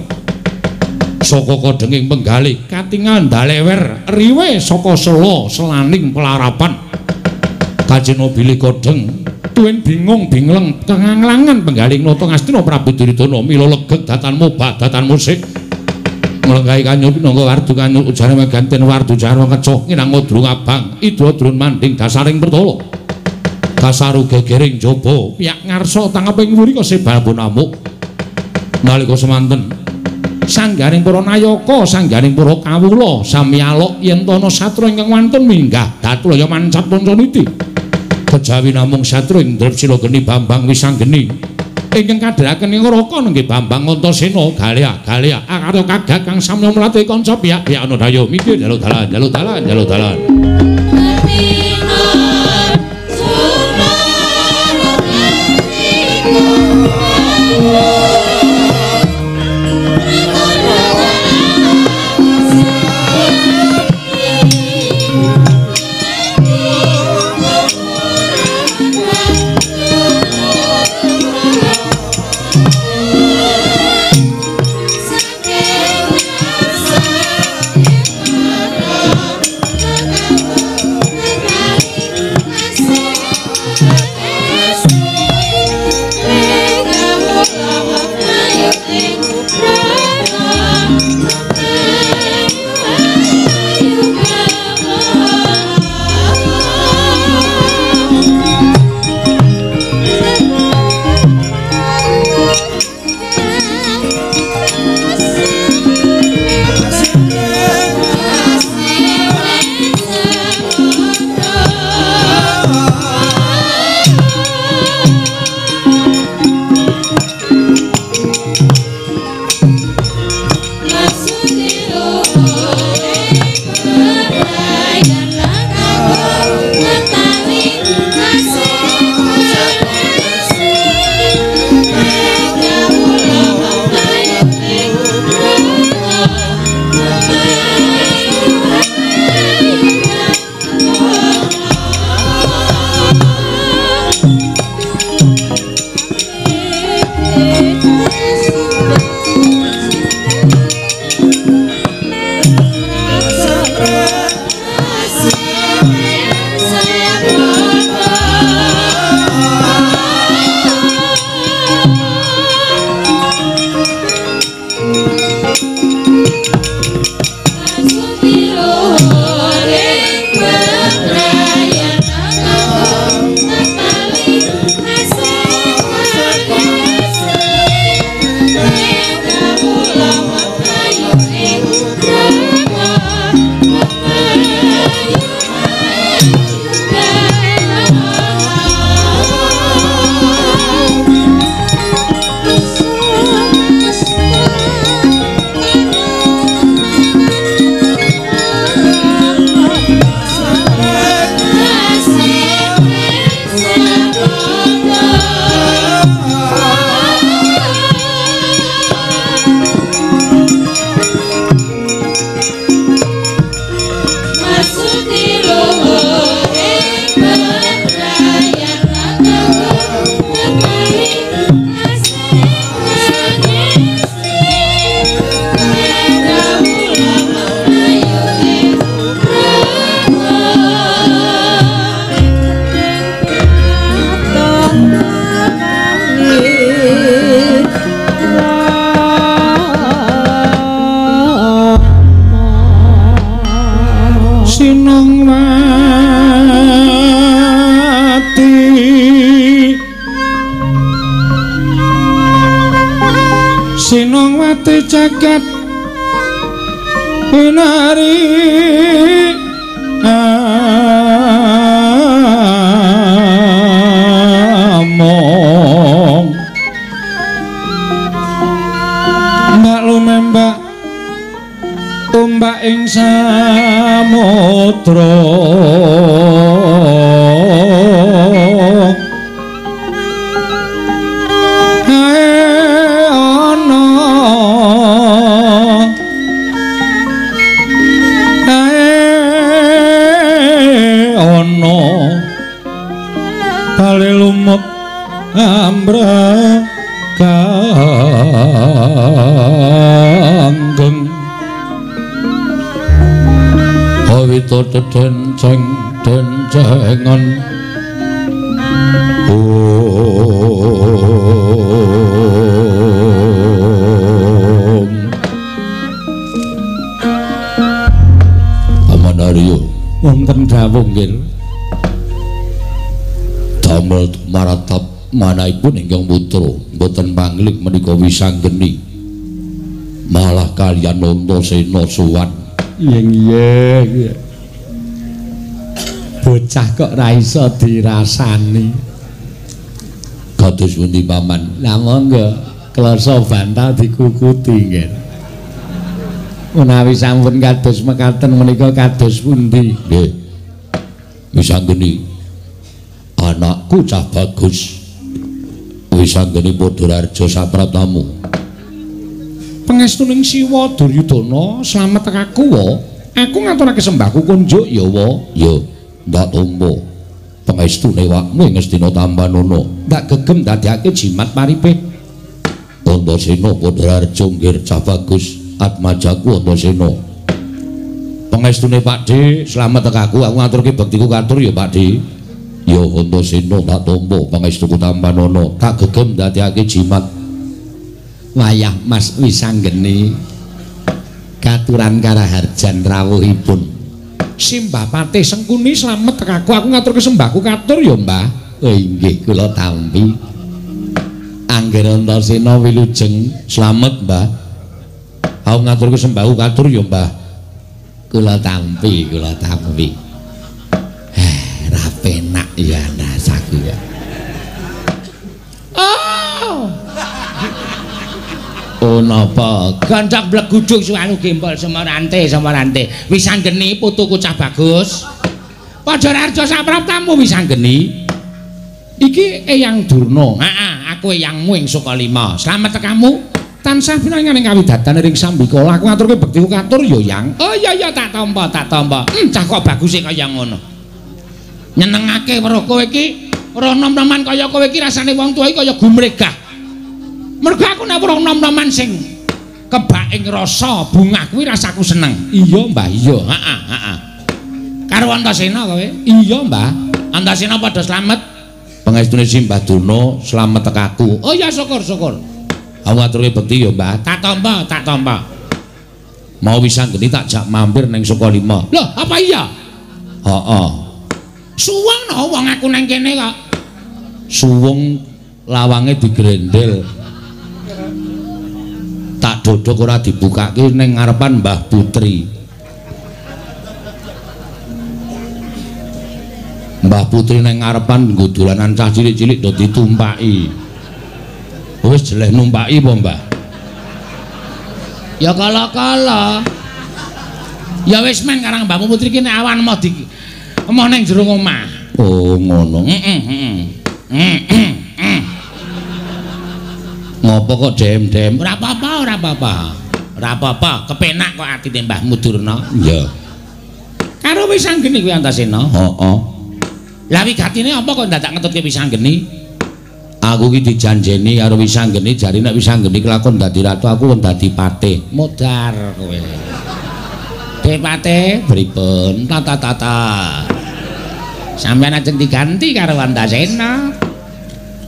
Saka kodenging penggalih katingan dalewer riwe saka sela selaning pelarapan. Kajeno bilih kodeng tuwin bingung bingleng kenganglangan penggalih nata Astina Prabu Duryudana mila legeg datan mobah datan musik. Nglengkahi kanyu pinangka wardu kanyu ujare meganten wardu jarwa kecoh nginang drung abang idwa drun manding dasaring pertolo kasaru gegering jaba piyak ngarsa tangeping wuri kasebal amuk nalika semanten. Sanggaring para nayaka sanggaring para kawula sami alok yen ana satra ingkang wantun minggah. Datulaya mancat pancaniti kejawi namung satra ing drepsila geni bambang wisanggeni. Ingkang kadharaken ing raka nggih Bambang Antasena Galya Galya karo kagak kang samya mlatih kanca piyak-piyak ana dayo. Mikir dalu dalan dalu dalan dalu dalan Menika wisanggeni malah kalian Antasena suwan Yen iya. Bocah kok ra iso dirasani. kados pundi paman Lah monggo klasa bantal dikukuti nggih. Menawi sampun kados mekaten menika kados pundi? nggih wisanggeni anakku cah bagus wisanggeni Padhararja sapratamu Pangestuning Siwa Duryudana slamet tekaku wa. Aku ngaturake sembahku kunjuk ya wa. ya ndak tompo pangestune wakmu ing Astina Tambanana Ndak gegem dadekake jimat paripe. Antasena Padhararja nggih cah bagus atmajaku Antasena pangestune Pakde slamet tekaku aku ngaturke bektiku katur ya Pakde ya Antasena tak tompo pangestuku Tambanana tak gegem dadekake jimat Wayah Mas Wisanggeni katuran karaharjan rawuhipun. Simbah Patih Sengkuni slamet tekaku aku ngaturke sembahku katur ya Mbah. Oh inggih kula tampi. Angger Antasena wilujeng Slamet, Mbah. Aku ngaturke sembahku katur ya, Mbah. kula tampi, kula tampi. Penak ya nasaku ya. Oh. Oh napa? Gancak bleguduk suwanu gempol semarante semarante. Wisanggeni putuku cah bagus. Pajararja sapraptamu wisanggeni. Iki Eyang Durna. Heeh, aku eyangmu ing Sukalima. Slamet tekamu. Tansah pinangan ing kawidatan ring Sambikala. Aku ngaturke bektiku katur ya, Yang. Oh iya iya tak tampa, tak tampa. Hmm, cah kok bagus e kaya ngono. Nyenengake weruh kowe iki. Ora nom-noman kaya kowe iki rasane wong tuwa iki kaya gumregah. Mergo aku nek weruh nom-noman sing kebak ing rasa bungah kuwi rasaku seneng. Iya, Mbah, iya. Heeh, heeh. Karo Antasena kowe? Iya, Mbah. Antasena padha slamet. Pangestune Simbah Durna slamet tekaku. Oh iya, syukur, syukur. Aku ngaturke bekti ya, Mbah. Tak tampa, tak tampa. Mau wisanggeni tak jak mampir ning Sukalima. Loh, apa iya? Heeh. Suwung no wong aku nang kene kok. Suwung lawange digrendel. Tak dodok ora dibukake ning ngarepan Mbah Putri. Mbah Putri ning ngarepan nggo dolanan cah cilik-cilik do ditumpaki. Wis jeleh numpaki apa, Mbah? Ya kala-kala. Ya wis men karang Mbah Putri ki awan mau di mau ning jero omah. Oh, ngono. Heeh, heeh. Heeh. Ngopo kok dem-dem? Ora apa-apa, ora apa-apa. Ora apa-apa, kepenak kok atine Mbah Mudurna. Ya. Karo Wisanggeni kuwi Antasena. Heeh. Lah wigatine apa kok dadak ngetutke Wisanggeni? Aku ki dijanjeni karo Wisanggeni jari nek Wisanggeni kelakon dadi ratu aku kon dadi patih. Modar kowe. Depate pripun? Tata-tata. Sampeyan ajeng diganti karo Antasena.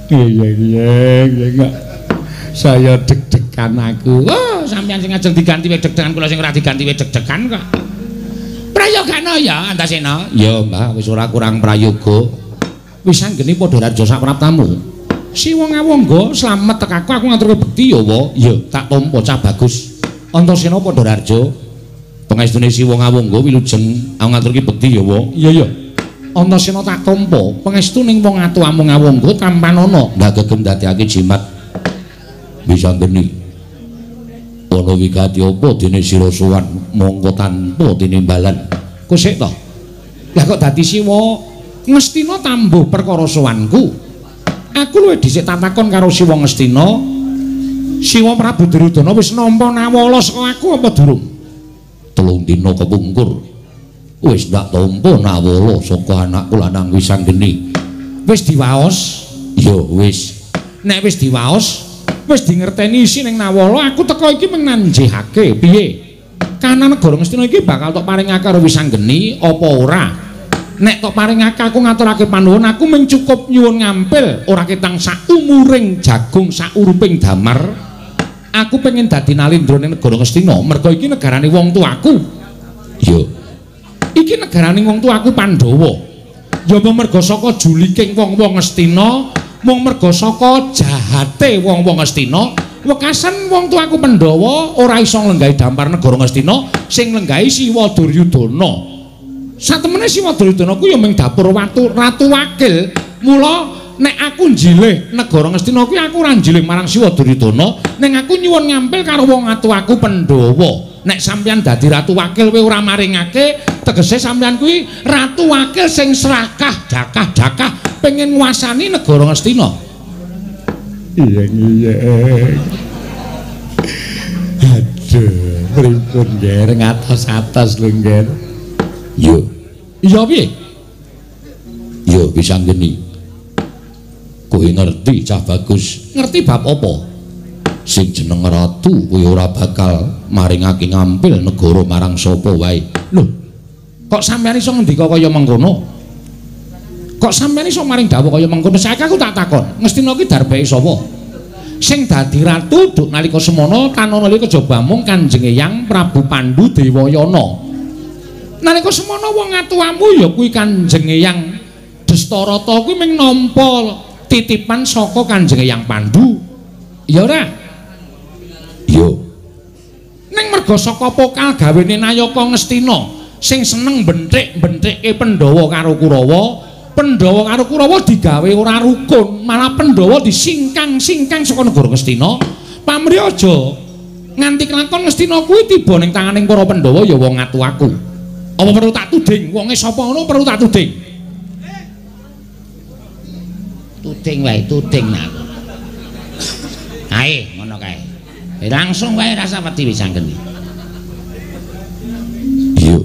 Iya iya iya enggak. Saya deg-degan aku. Oh, sampeyan sing ajeng diganti wae deg-degan kula sing ora diganti wae deg-degan kok. Prayogana ya Antasena. Ya, Mbah, wis ora kurang prayoga. Wisanggeni padha raja sapraptamu. Siwa ngawangga slamet tekaku aku ngaturke bekti ya wa. Ya, tak tampa cah bagus. Antasena padha raja. Pangestune Siwa Ngawangga wilujeng aku ngaturke bekti ya, Wa. Iya iya. Antasena tak tampa pangestu ning wong atu amung ngawangga tampanana. Ndak gegem dadekake jimat bisa geni. Ana wigati apa dene sira sowan mongko tanpa tinimbalan. Kusik to. Lah kok dadi siwa Ngestina tambuh perkara sowanku. Aku luwih dhisik tatakon karo Siwa Ngestina. Siwa Prabu Duryudana wis nampa nawala saka aku apa durung? Telung dina kepungkur. Wis ndak tampa nawala saka anakku lanang Wisanggeni. Wis diwaos. Ya wis. nek wis diwaos wis dingerteni isi ning Nawala aku teko iki mung nanjihake piye? Kana negara Ngastina iki bakal tok paringake karo Wisanggeni apa ora? Nek tok paringake aku ngaturake panuwun aku mung cukup nyuwun ngampil. Ora ketang saumuring jagung sauruping damar. Aku pengen dadi nalindra ning negara Ngastina mergo iki negarane wong tuaku. Yo iki negarane wong tuaku Pandhawa. Ya mung mergo saka juliking wong-wong Ngastina mung mergo saka jahate wong-wong Ngastina wekasan wong tuaku Pandhawa ora iso nglenggahi dampar negara Ngastina sing nglenggahi Siwa Duryudana. Satemene Siwa Duryudana ku ya mung dapur watu ratu wakil. Mula nek aku njilih negara Ngastina kuwi aku ora njilih marang Siwa Duryudana. Ning aku nyuwun ngampil karo wong atuaku Pandhawa nek sampeyan dadi ratu wakil kowe ora maringake tegese sampeyan kuwi ratu wakil sing serakah dakah-dakah pengen nguasani negara Ngastina. Iya iya. Aduh pripun nger ngatos-atos lho nger yo. Iya piye? Yo bisa geni kowe ngerti cah bagus. Ngerti bab apa sing jeneng ratu kowe ora bakal maringake ngampil negara marang sapa wae. Lho kok sampeyan iso ngendika kaya mengkono? Kok sampeyan iso maring dawuh kaya mengkono? Saiki aku tak takon Ngastina ki darbae sapa? Sing dadi ratu duk nalika semono tanana nalika kejaba mung Kanjeng Eyang Prabu Pandu Dewayana. Nalika semono wong atuamu ya kuwi Kanjeng Eyang Destarata kuwi mung nampa titipan saka Kanjeng Eyang Pandu. Ya ora iya ning merga saka pokal gawene Nayaka Ngastina sing seneng benthik-benthike Pandhawa karo Kurawa Pandhawa karo Kurawa digawe ora rukun, malah Pandhawa disingkang-singkang saka negara Ngastina. Pamrih aja nganti kelakon Ngastina kuwi tiba ning tanganing para Pandhawa ya wong atu aku. Apa perlu tak tuding? Wonge sapa ngono perlu tak tuding? tuding wae tuding aku ae Eh, langsung wae rasa wedi wis Iya.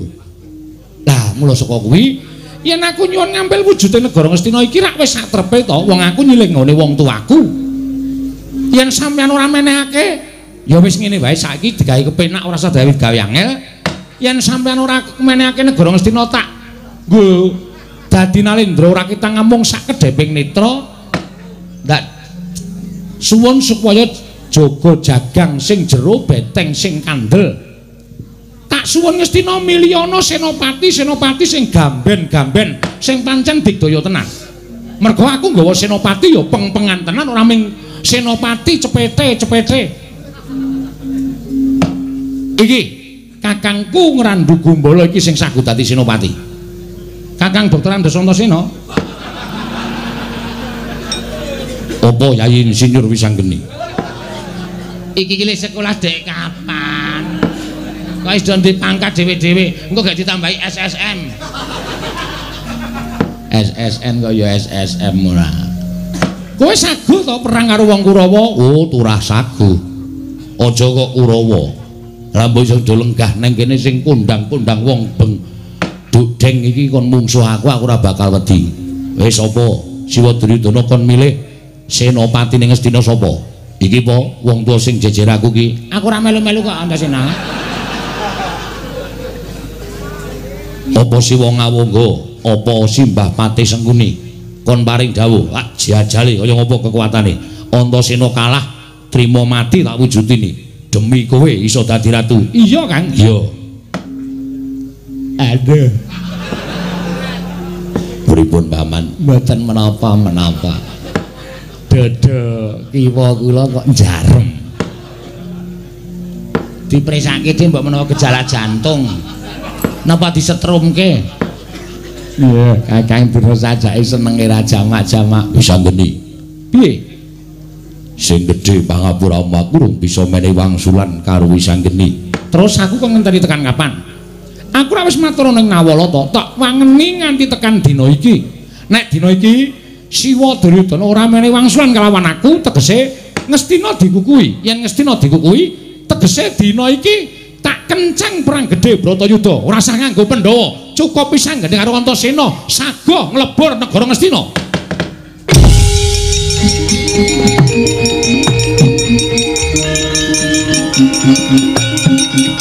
Lah, mula saka kuwi yen aku nyuwun ngambil wujude negara Ngastina iki rak wis satrepe to, wong aku nyilih ngene wong tuaku. Yen sampeyan ora menehake, ya wis ngene wae saiki digawe kepenak ora usah gawe gawe angel. Yen sampeyan ora menehake negara Ngastina tak nggo dadi nalendra ora kita ngomong sak kedheping netra. Ndak suwun supaya jaga jagang sing jero beteng sing kandel. tak suwun Ngastina milyana senopati senopati sing gamben-gamben sing pancen digdaya tenan. Mergo aku nggawa senopati ya peng-pengan tenan ora ming senopati cepete-cepete. Iki kakangku ngrandu Gumbala iki sing sagut dadi senopati. Kakang Dokter Andasantasena. Apa Yayi Insinyur Wisanggeni? Iki ki sekolah dek kapan kok wis do dipangkat dhewe-dhewe engko gak ditambahi SSM SSN kok ya SSM ora. Kowe sagu to perang karo wong Kurawa? Oh, turah sagu. Aja kok Kurawa. Lah mbok iso do lenggah nang kene sing kondang-kondang wong beng dudeng iki kon mungsuh aku aku ora bakal wedi. Wis sapa? Siwa Duryudana kon milih senopati ning Ngastina sapa? Iki po wong tuwa sing jejer aku ki. aku ora melu-melu kok Antasena apa si wong awangga apa si Mbah Pati Sengkuni? Kon paring dawuh ah jajale kaya ngopo kekuatane? Antasena kalah trima mati tak wujudini. Demi kowe iso dadi ratu. Iya Kang. Iya. Aduh pripun paman mboten menapa-menapa dodo kiwa kula kok jarem. Dipresake dhe mbok menawa gejala jantung. Napa disetrumke? Iya. Kakang terus sajake senenge ra jamak-jamak bisa ngeni piye? Sing gedhe pangapura makurung bisa menehi wangsulan karo wisanggeni terus aku kok ngenteni tekan kapan? Aku ora wis matur ning Nawala to tak wangeni nganti tekan dina iki. Nek dina iki siwa duryudana. Ora mene wangsulan kelawan aku tegese ngestina dikukui. Yen ngestina dikukui tegese dina iki tak kenceng perang gedhe bratayuda ora usah nganggo pandhawa. Cukup pisang gedhe karo antasena. Sago nglebur negara ngestina.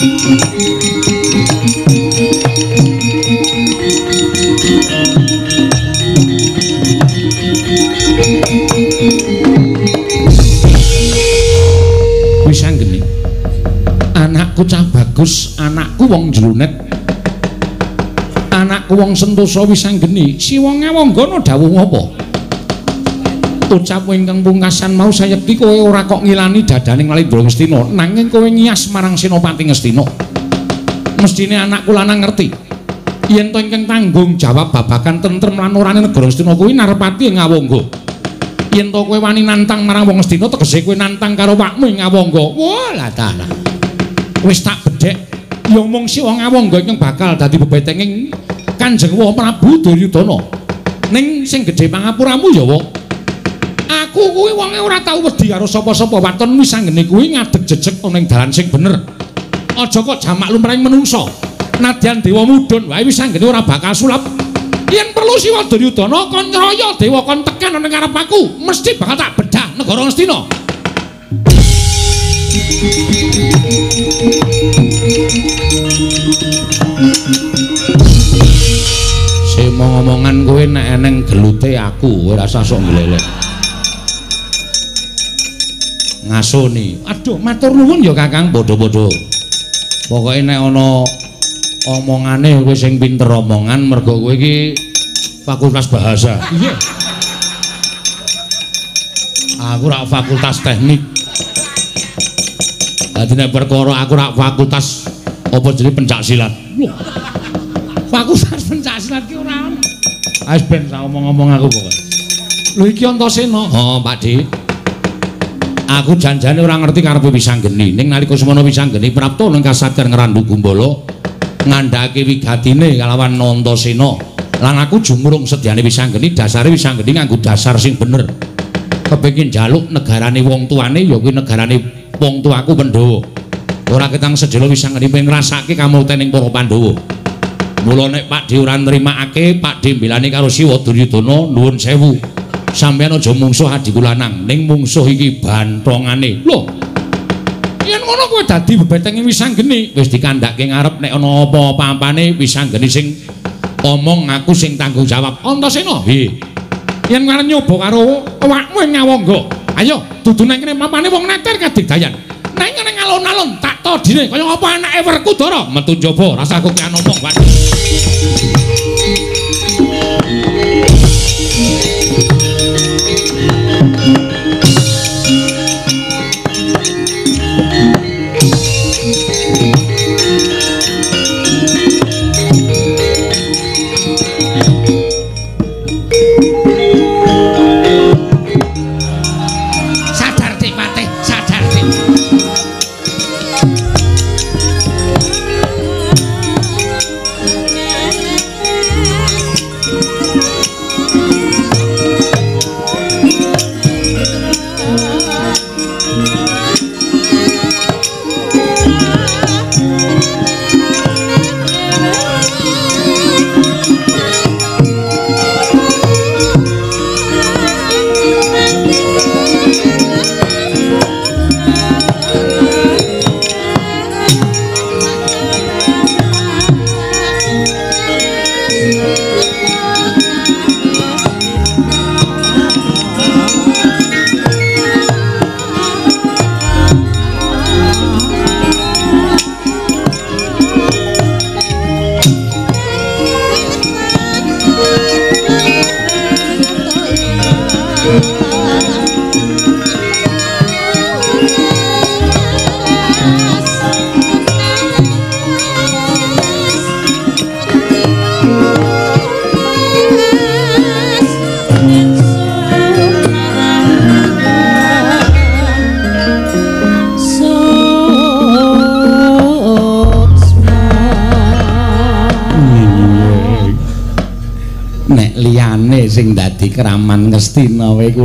Thank you. Anakku cah bagus, anakku wong jlunet. Anakku wong sentosa wis anggene. Si wong ngawanggono dawuh apa? Ucap ingkang pungkasan mau sayekti kowe ora kok ngilani dadaning Malendra Ngastina, nanging kowe ngias marang Senopati Ngastina. Mestine anakku lanang ngerti. Yen to ingkang tanggung jawab babagan tentrem lan orane negara Ngastina kuwi narepati ing Ngawangga. yen to kowe wani nantang marang wong Astina tegese kowe nantang karo wakmu ing Ngawangga. Wah, lah. Wis tak bedhek. Ya mung si wong Ngawangga iki bakal dadi bebetenging Kanjeng Wah Prabu Duryudana. Ning sing gedhe pangapuramu ya, Wah. Aku kuwi wonge ora tau wedi karo sapa-sapa waton wis anggene kuwi ngadeg jejeg ana ing dalan sing bener. Aja kok jamak lumrahing menungsa. Nadyan dewa mudhun wae wis anggene ora bakal sulap. Yen perlu Siwa Duryudana kon nyraya dewa kon tekan ana ngarep aku, mesti bakal tak bedah negara Ngastina. Sema ngomongan kowe nek eneng gelute aku, ora usah sok glelek. Ngasoni. Aduh, matur nuwun ya Kakang, padha-padha. Pokoke nek ana omongane kowe sing pinter omongan mergo kowe iki fakultas bahasa. Iya. Aku rak fakultas teknik. Dadi nek perkara aku rak fakultas apa jenenge pencak silat. Fakultas pencak silat ki ora ono. Wis ben sak omong-omong aku pokoke. Lho iki Antasena. Oh, Pakde. Aku janjane ora ngerti karepe Wisanggeni. Ning nalika semono Wisanggeni prapta ning kasadar ngrandu Gumbala ngandhake wigatine kalawan Antasena. Lan aku jumurung sedyane Wisanggeni, dasare Wisanggeni nganggo dasar sing bener. Kepengin njaluk negarane wong tuane ya kuwi negarane wong tuaku Pandhawa. Ora ketang sedhela Wisanggeni pengen ngrasake kamultening para Pandhawa. Mula nek Pakde ora nrimakake, Pakde mbelani karo Siwa Duryudana nuwun sewu. Sampeyan aja mungsuh adiku lanang, ning mungsuh iki bantongane. Lho. Yen ngono kowe dadi bebetenge Wisanggeni, wis dikandhake ngarep nek ana apa-apane Wisanggeni sing omong aku sing tanggung jawab. Antasena, nggih. Yen ngarep nyoba karo awakmu ing Ngawangga. Ayo, dudu nang kene papane wong neter kadigdayan. Nang ngene alon-alon tak todine kaya apa anake Werkudara metu njaba rasaku ki anomong wae.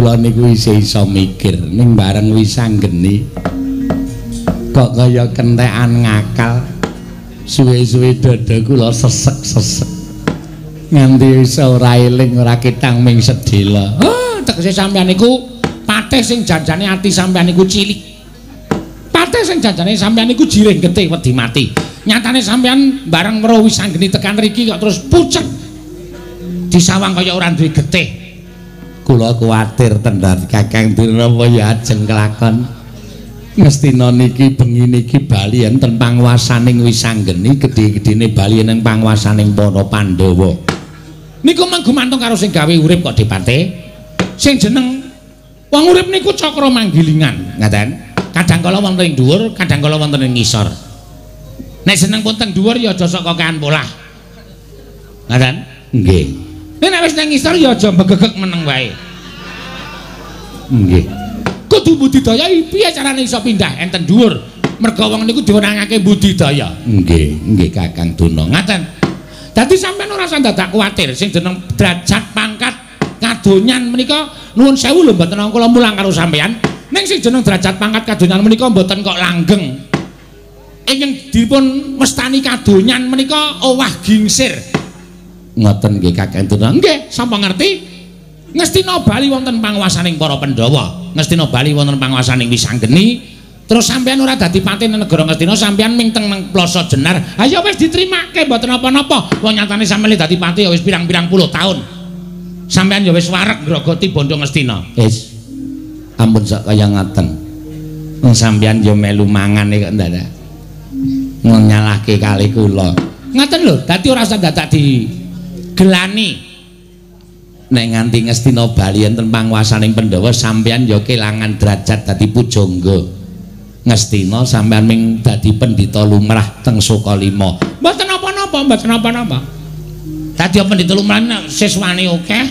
Kula niku isih iso mikir ning bareng Wisanggeni kok kaya kentekan ngakal suwe-suwe dada kula sesek-sesek nganti iso ora eling ora ketang ming sedhela Ah, tegese sampean niku patih sing janjane ati sampean niku cilik. Patih sing janjane sampean iku jiring getih wedi mati. Nyatane sampean bareng weruh wisanggeni tekan riki kok terus pucet. Disawang kaya ora duwe getih. Kula kuwatir tendhat Kakang Dirnapa ya ajeng kelakon. Ngestina niki bengi niki bali enten panguwasaning wisanggeni gedhe-gedhene bali ning panguwasaning para Pandhawa. Niku mung gumantung karo sing gawe urip kok Dipate. Sing jeneng wong urip niku cakra manggilingan, ngaten. Kadang kala wonten ing dhuwur, kadang kala wonten ing ngisor. Nek seneng pun teng dhuwur ya aja sok kakean polah. Ngaten? Nggih. Wis nang ngisor ya aja mbegegek meneng wae. Nggih. Kudu budidaya piye carane iso pindah enten dhuwur. Merga wong niku diwenangake budidaya. Nggih, nggih Kakang Duna. Ngaten. Dadi sampean ora usah dadak kuwatir sing jeneng derajat pangkat kadonyan menika nuwun sewu lho mboten kula mulang karo sampean. Ning sing jeneng derajat pangkat kadonyan menika mboten kok langgeng. Ingkang dipun mestani kadonyan menika owah gingsir. Ngoten nggih Kakang Duna. Nggih, sapa ngerti? Ngestina Bali wonten panguwasaning para Pandhawa. Ngestina Bali wonten panguwasaning Wisanggeni. Terus sampean ora dadi pati nang negara Ngastina, sampean mingteng nang Plasa Jenar. Ha ya wis ditrimake mboten apa-napa. Wong nyatane sampean dadi pati ya wis pirang-pirang puluh taun. Sampean ya wis wareg grogoti bondo Ngastina. Wis. Ampun sak kaya ngaten. Wong sampeyan ya melu mangane kok ndadak. Nyalahke kali kula. Ngaten lho, dadi ora usah dadak di gelani. Nek nganti Ngastina Bali enten panguwasaning Pandhawa sampeyan ya kelangan derajat dadi pujangga. Ngastina sampeyan ming dadi pendhita lumrah teng Sukalima. Mboten apa-napa, mboten apa-napa. Dadi pendhita lumrah siswane akeh.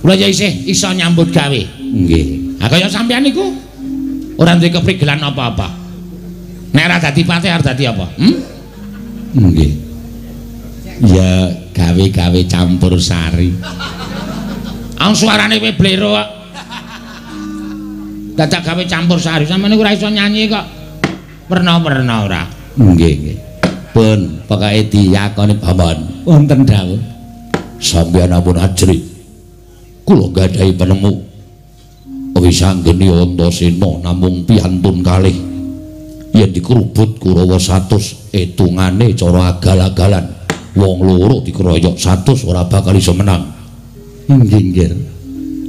Kula ya isih iso nyambut gawe. Nggih. Ha kaya sampean niku ora duwe keprigelan apa-apa. Nek ora dadi patih arep dadi apa? Hm? Nggih. Ya gawe-gawe campur sari. Ang suarane kowe blero kok. Dadak gawe campur sari. Sampeyan ora iso nyanyi kok. Werna-werna ora. Nggih, nggih. Pun pokoke diyakoni pamon. Wonten dawuh. Sampeyan ampun ajri. Kula gadahi penemu. Wisanggeni Antasena namung piantun kalih. Yen dikerubut Kurawa 100 etungane cara agal-agalan. Wong loro dikeroyok 100 ora bakal iso menang. Nggih, nggih.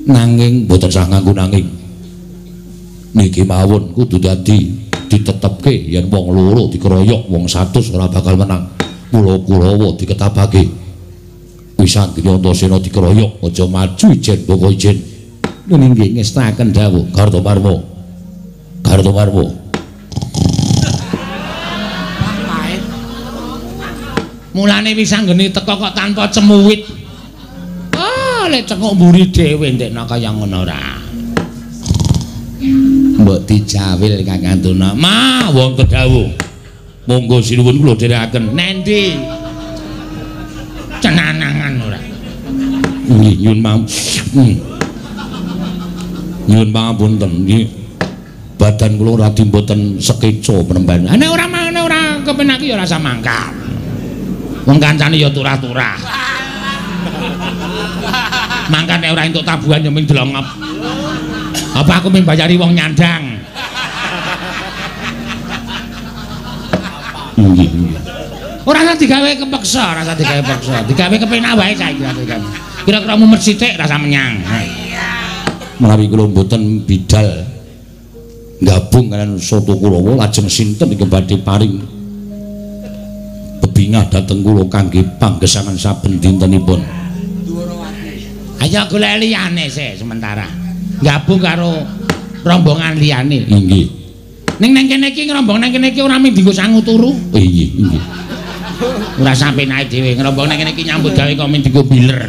Nanging boten sah nganggo nanging. Niki mawon kudu dadi ditetepke yen wong loro dikeroyok wong 100 ora bakal menang. Kula Kurawa diketabake. Wis anggene Antasena dikeroyok aja maju ijen boko ijen. Nun inggih ngestaken dawuh Kartomarmo. Kartomarmo. Mulane wis anggene teko kok tanpa cemuwit. Ah, lek cekok mburi dhewe ndekno kaya ngono ora. Mbok dijawil Kakang Tuna. Ma, wonten dawuh. Monggo sinuwun kula dherekaken. Nendi? Cenanangan ora. Nggih nyuwun mam. Hmm. Nyuwun pangapunten nggih. Badan kula ora dimboten sekeca penemban. Nek ora mangane ora kepenak ya ora usah mangkat. Wong kancane ya turah-turah. Mangkat nek ora entuk tabuhan ya ming delongop. Apa aku ming bayari wong nyandang? Nggih nggih. Ora usah digawe kepeksa, ora usah digawe peksa. Digawe kepenak wae saiki kira-kira. Kira-kira mumet sithik rasa menyang. Menawi kula mboten bidal gabung kalian soto Kurawa lajeng sinten iki badhe paring bebingah dhateng kula kangge panggesangan saben dintenipun. Ayo golek liyane sih sementara. Gabung karo rombongan liyane. Inggih. Ning nang kene iki ngrombong nang kene iki ora mung dienggo sangu turu. Inggih, inggih. Ora sampe naik dhewe ngrombong nang kene iki nyambut gawe kok mung dienggo biler.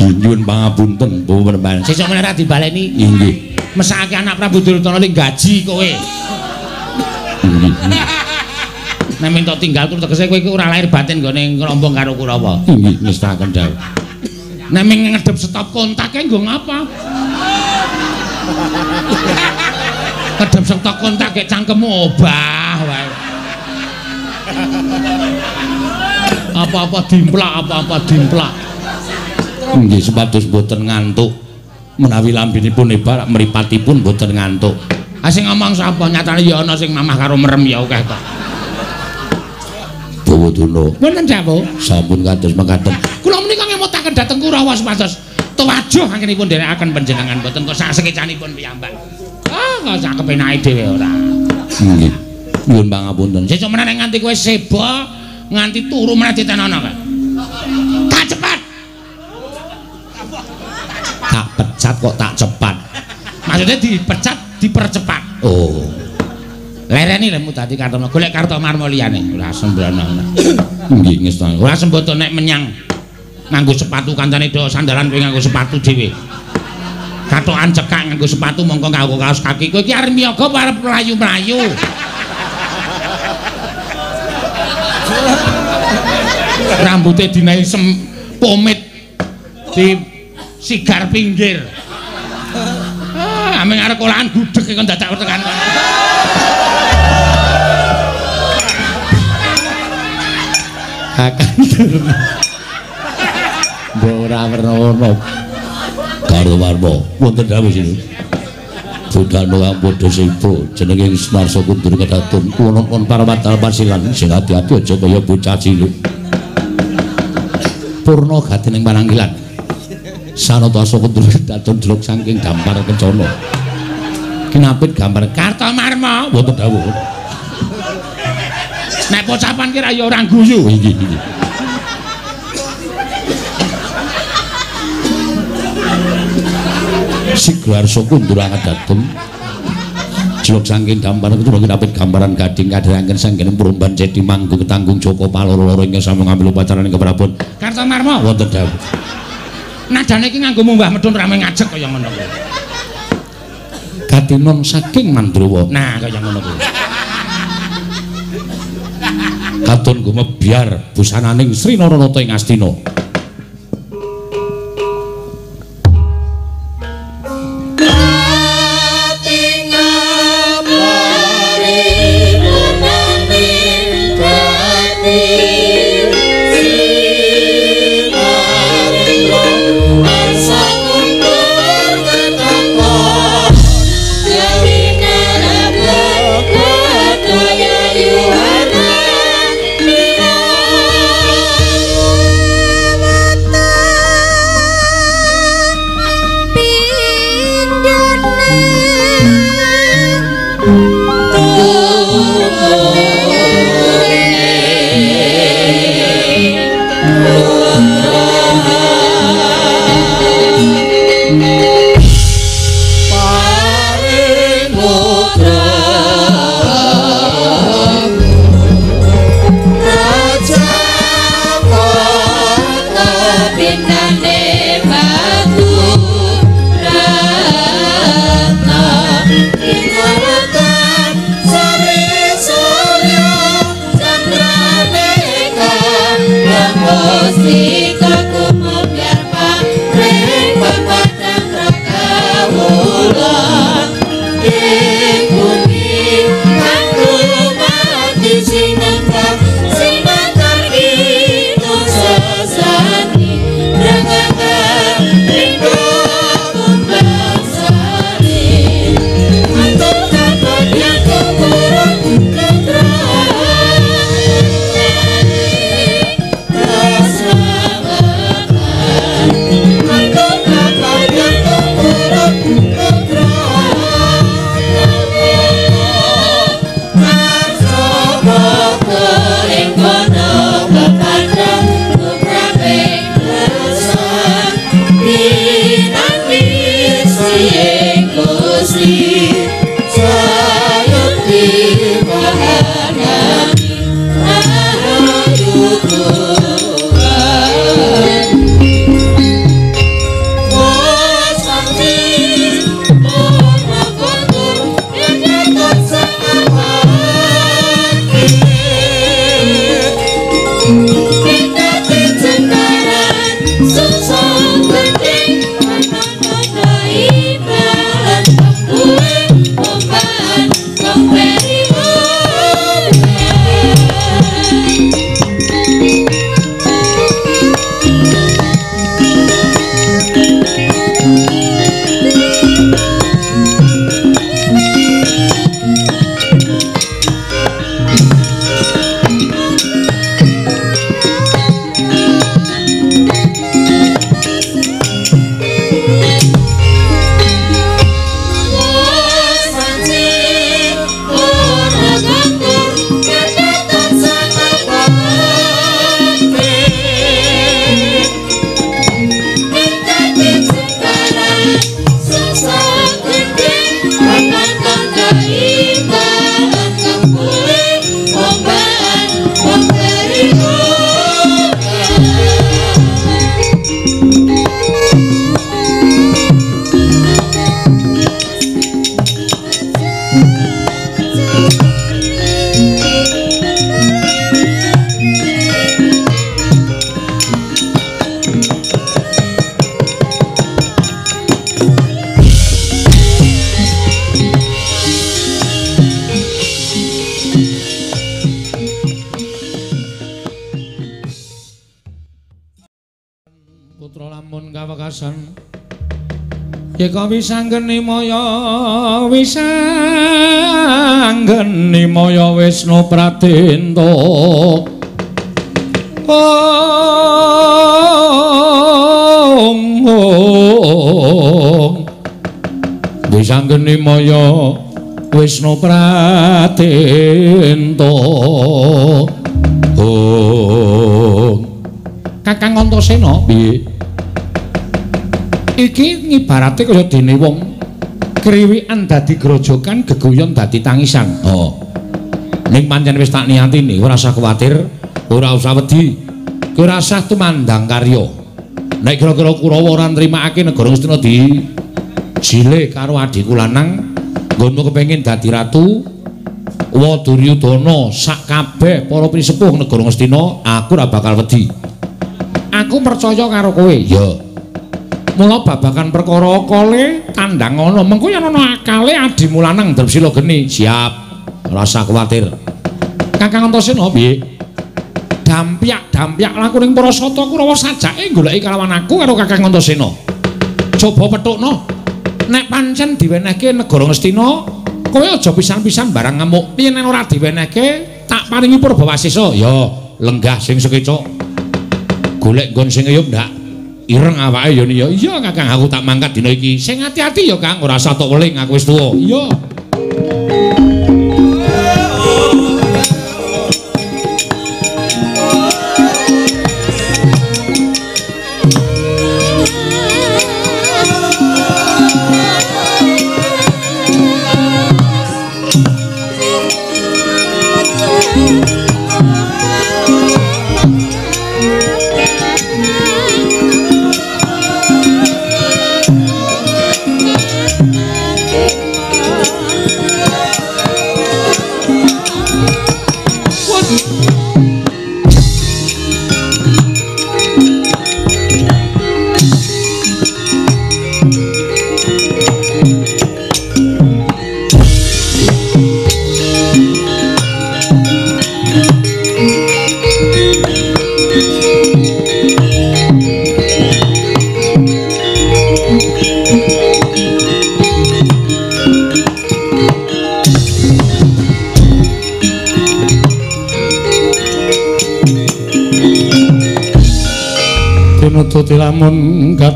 Nyuwun pangapunten, Bu Penemban. Sesuk meneh ora dibaleni. Inggih. Mesake anak Prabu Duryudana ning gaji kowe. Inggih. Nek minta tinggal terus tegese kowe iki ora lahir batin nggone ngrombong karo Kurawa. Inggih, ngestaken dawuh. Nek ming ngedep stop kontake nggo ngapa? Ngedep stop kontak ge cangkemmu obah wae. Apa-apa dimplak, apa-apa dimplak. Nggih, supados boten ngantuk. menawi lambinipun hebat mripatipun boten ngantuk ah sing ngomong sapa nyatane ya ana sing mamah karo merem ya akeh to Bawaduna wonten japo sampun kados mekaten. Kula menika ngemutaken dhateng Kurawa supados tuwajuh anggenipun nderekaken panjenengan boten kok sak sekecanipun piyambak. Ah kok sak kepenake dhewe ora. Nggih. Nyuwun pangapunten. Sesuk meneh nganti kowe seba nganti turu meneh ditenono kok tak cepat. Tak pecat kok tak cepat. Maksudnya dipecat dipercepat. Oh lereni lemu tadi kartono. Golek kartu marmo liyane. Ora sembrono. Nggih ngestane ora semboto nek menyang. Nganggo sepatu kancane do sandalan kowe nganggo sepatu dhewe. Katokan cekak nganggo sepatu mongko nganggo kaos kaki. Kowe iki arep miyaga arep mlayu-mlayu? Rambutnya dinai sem pomit di sigar pinggir. Ah ameng arek olahan gudeg kon dadak tekan akan mbok ora werna karo warma wonten dawuh sini. Budhano kang padha sipro jenenge Semar Sakundur kedatun. Kuwon para matal pasilan sing ati-ati aja kaya bocah cilik. Purna gatining pananggilan Sanata Sakundur kedatun delok saking dampar kencana. Kinapit gambar karta marmo wonten dawuh nek pocapan kira ya ora guyu nggih nggih Siglar Sakundur angadhatem Jlok saking dampar ketura kinapit gambaran gading kadheranken sanggening perumban cedi manggung tanggung Joko paloro-loro ingkang sami ngambil upacara ing keprabon. Karta marmo wonten dawuh. Nadane iki nganggo munggah medun rame ngajek kaya ngono kuwi. Katinon saking Mandrowa nah kaya ngono kuwi katon gumebyar busananing Sri Narayana ing Astina kawekasan Yeka wisanggeni maya wisanggeni maya Wisnu Pratenta Ong ong Wisanggeni maya Wisnu Pratenta Ong Kakang Antasena piye Iki ngibarate kaya dene wong kriwikan dadi grojokan gegoyon dadi tangisan. Oh. ning pancen wis tak niatine ora usah kuwatir ora usah wedi kowe ora usah tumandang karya. Nek kira-kira Kurawa ora nrimakake negara Ngastina di jile karo adhiku lanang nggonmu kepengin dadi ratu wa Duryudana sak kabeh para prisepuh negara Ngastina aku ora bakal wedi. Aku percaya karo kowe. Ya mula babakan perkara kale tandang ana mengko yen ana akale adimu lanang Dresila geni siap. Ora usah kuwatir Kakang Antasena piye? Dampyak-dampyak laku ning para sata Kurawa sajake goleki kalawan aku karo Kakang Antasena coba petukno. Nek pancen diwenehke negara Ngastina kowe aja pisan-pisan barang ngamuk. Yen ora diwenehke tak paringi Purbawasisa ya lenggah sing sekecok golek nggon sing eyup ndak ireng awake ya ya iya Kakang aku tak mangkat dina iki. Sing ati-ati ya Kang ora usah tok weling aku wis tuwa. Iya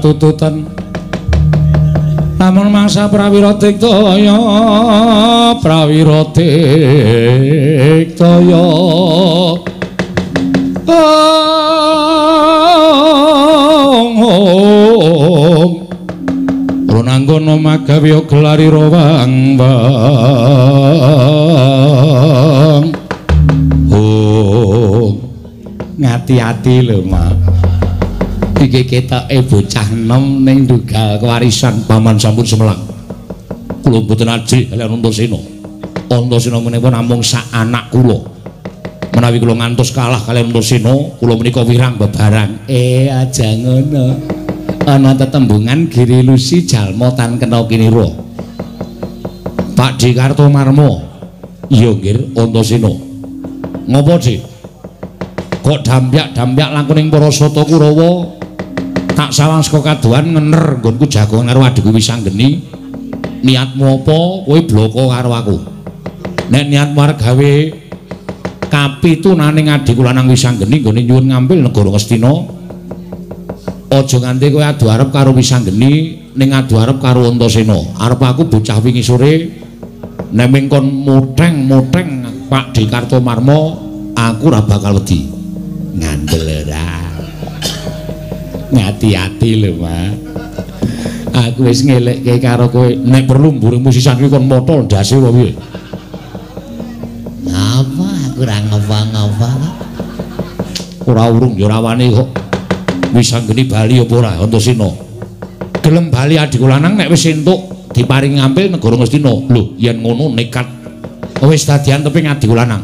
katututan lamun mangsa prawira diktaya prawira diktaya ong ong runanggana magawe gelari rawang bang. Ong ngati-ati lho mak iki ketoke bocah enom ning dugal kewarisan paman sampun semelang. Kula mboten ajri kaliyan Antasena Antasena menika namung sak anak kula. Menawi kula ngantos kalah kaliyan Antasena kula menika wirang bebarang eh aja ngono. Ana tetembungan giri lusi jalma tan kena kinira Pak Di Kartomarmo. Iya nggih Antasena ngopo Dik? Kok dampyak-dampyak langkung ning para sata Kurawa tak sawang saka kaduan ngener nggonku jagongan karo adikku Wisanggeni niatmu apa? Kowe bloko karo aku. Nek niatmu arep gawe kapitunaning adikku lanang Wisanggeni nggone nyuwun ngambil negara Ngastina aja nganti kowe adu arep karo Wisanggeni ning adu arep karo Antasena. Arep aku bocah wingi sore nek mengkon muteng-muteng Pak Di Kartomarmo aku ora bakal wedi ngati-ati lho Mas aku wis ngelekke karo kowe nek perlu mburi musisan kuwi kon motol ndase wae piye? Apa aku ora ngapa-ngapa. ora urung ya ora wani kok. Wis anggeni bali apa ora? Antasena gelem bali adikku lanang nek wis entuk diparingi ngampil negara Ngastina lho yen ngono nekat. Wis dadian teping adikku lanang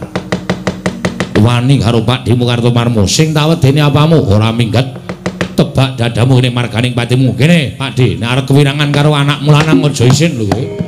wani karo Pak Dimu Kartomarmo sing tawedene apamu? Ora minggat tebak dadamu ini marganing patimu. Kene Pak Di nek arep kewirangan karo anakmu lanang aja isin lho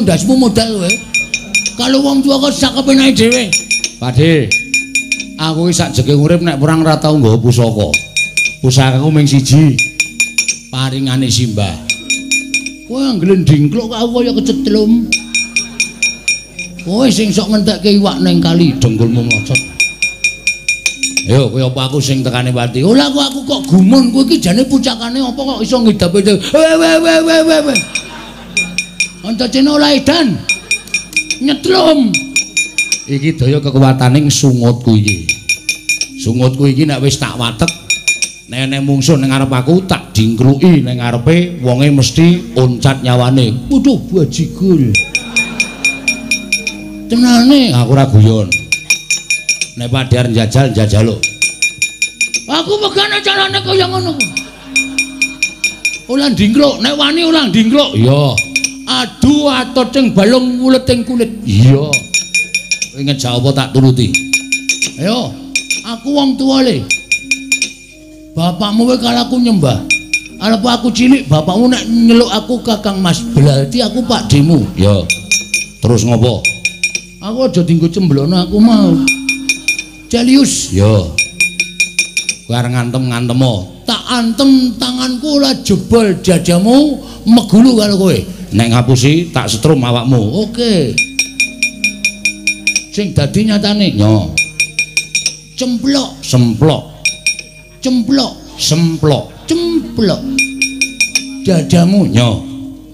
tonyo ndasmu modal kowe. Kalau wong tua kok sak kepenake dhewe. Pakde. Aku iki sak jeke urip nek perang ora tau nggawa pusaka. Pusakaku mung siji. Paringane Simbah. Kowe nglendingkluk aku kaya kecetlum. Kowe sing sok ngentekke iwak ning kali dengkulmu mlocot. Ayo kowe apa aku sing tekane pati? Olah kok aku kok gumun kowe iki jane pucakane apa kok iso ngidap itu. Weh weh weh weh weh. Anta cina olah edan. Nyetlum. Iki daya kekuwataning sungutku iki. Sungutku iki nek wis tak watek nek mungsuh ning ngarep aku tak dingkruki ning ngarepe wonge mesti oncat nyawane. Waduh bajigul. Tenane Aku ora guyon. Nek padhar njajal njajalo. aku megane carane kaya ngono. Olah ndingkluk, nek wani olah ndingkluk. Iya. Aduh atocing balung wuleting kulit. Iya. Kowe ngejawab apa tak turuti? Ayo, aku wong tua le. Bapakmu kalau aku nyembah. Arep aku cilik, bapakmu nek nyeluk aku Kakang Mas, berarti aku Pak Demu. Ya. Terus ngopo? Aku aja dinggo cemblono aku mau. Celius, Ya. Kowe arep ngantem-ngantemo. tak antem tanganku lah jebol jajamu megulu karo kowe. Nek ngapusi tak setrum awakmu. Oke. Sing dadi nyatane, Nyo. cemplok, Semplok, cemplok, semplok. cemplok. Dadamu Nyo.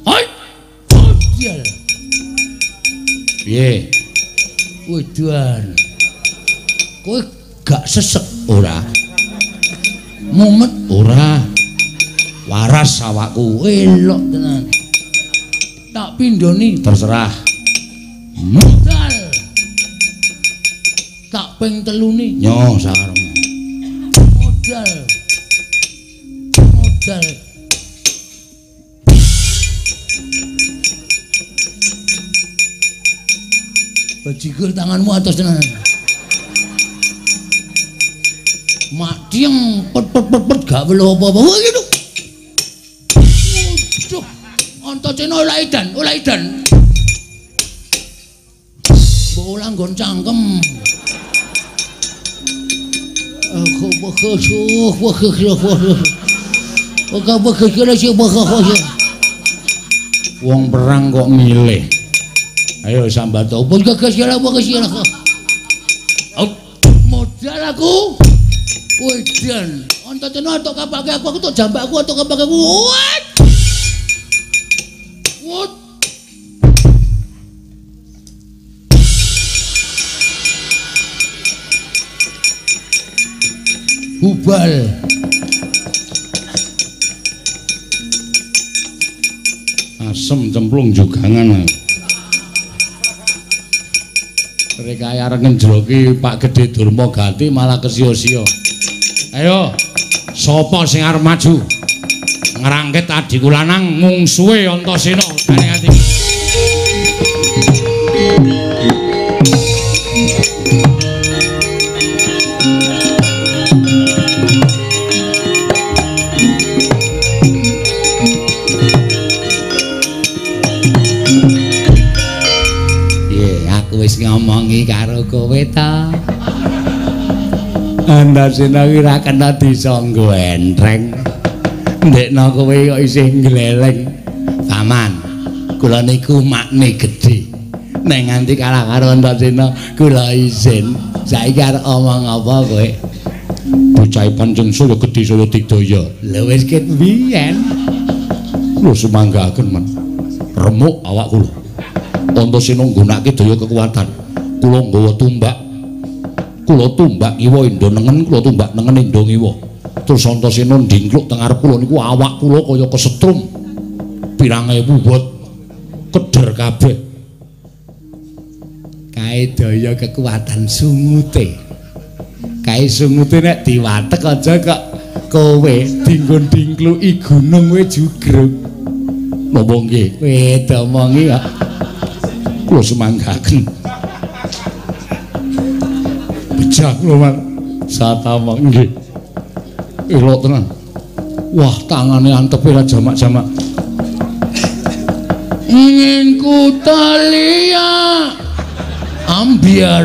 Hai. Odial. Piye? Wedan. Kowe gak sesek Ora. mumet Ora. Waras awakku. elok tenan. Tak pindoni Terserah. modal. Tak ping teluni Nyo sakaremu. modal. Modal. Bajigur tanganmu atas tenan. Mak dieng pet pet pet pet gak welo apa-apa. Gitu. Anto cena olah edan, olah edan. Bola nggon cangkem. Aku bakasuh, bakasuh, bakasuh. Oka bakasuh sih bakasuh. Wong perang kok milih. Ayo sambat Apa gagas ya lah, gagas ya lah. Oh, modal aku. Wedan, antar cina atok kapake aku, aku tok jambak aku, atok kapake aku. What? What? Hubal. asem cemplung jugangan. Mereka arep ngenjloki Pak Gedhe Durma ganti malah kesio-sio. Ayo, sapa sing arep maju? Ngrangket adiku lanang mungsuhe Antasena. Gane ati. Ngomongi karo kowe ta. Antasena ki ra kena disanggo entreng. Ndekno kowe kok isih gleleng. Paman, kula niku makne gedhe. Nek nganti kalah karo Antasena, kula izin. Saiki arep omong apa kowe? Bocah pancen saya gedhe saya digdaya. Lha wis ket biyen. Lho semanggaken men. Remuk awak kula. Antasena nggunakake daya kekuatan. Kula nggawa tumbak. Kula tumbak kiwa endo nengen, kula tumbak nengen endo ngiwa. Terus Antasena ndingkluk teng arep kula niku awak kula kaya kesetrum. Pirang ewu bot keder kabeh. Kae daya kekuatan sungute. Kae sungute nek diwatek aja kok kowe dinggon dingkluki gunung kowe jugruk. Ngomong nggih, kowe domongi kok. kula semanggaken bejak lho satama nggih. Elok tenan. Wah tangane antep ora jamak-jamak. Ingin ku talia ambiar.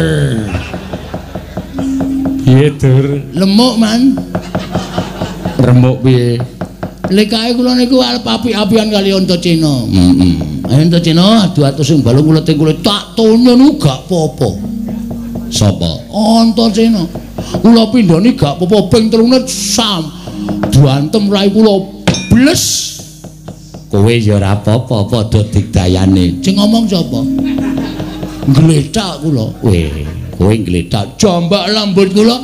Piye dur? Lemuk man. Remuk piye? Lekae kula niku arep apik-apian kali Antasena heeh ayo Antasena adu-adu sing balung kula teng kula tak tonyon gak apa-apa sapa? Antasena kula pindhani gak apa-apa ping telune sam. Duantem rai kula bles. Kowe ya ora apa-apa padha digdayane sing ngomong sapa? Gletak kula. Weh kowe ngletak jambak lambut kula.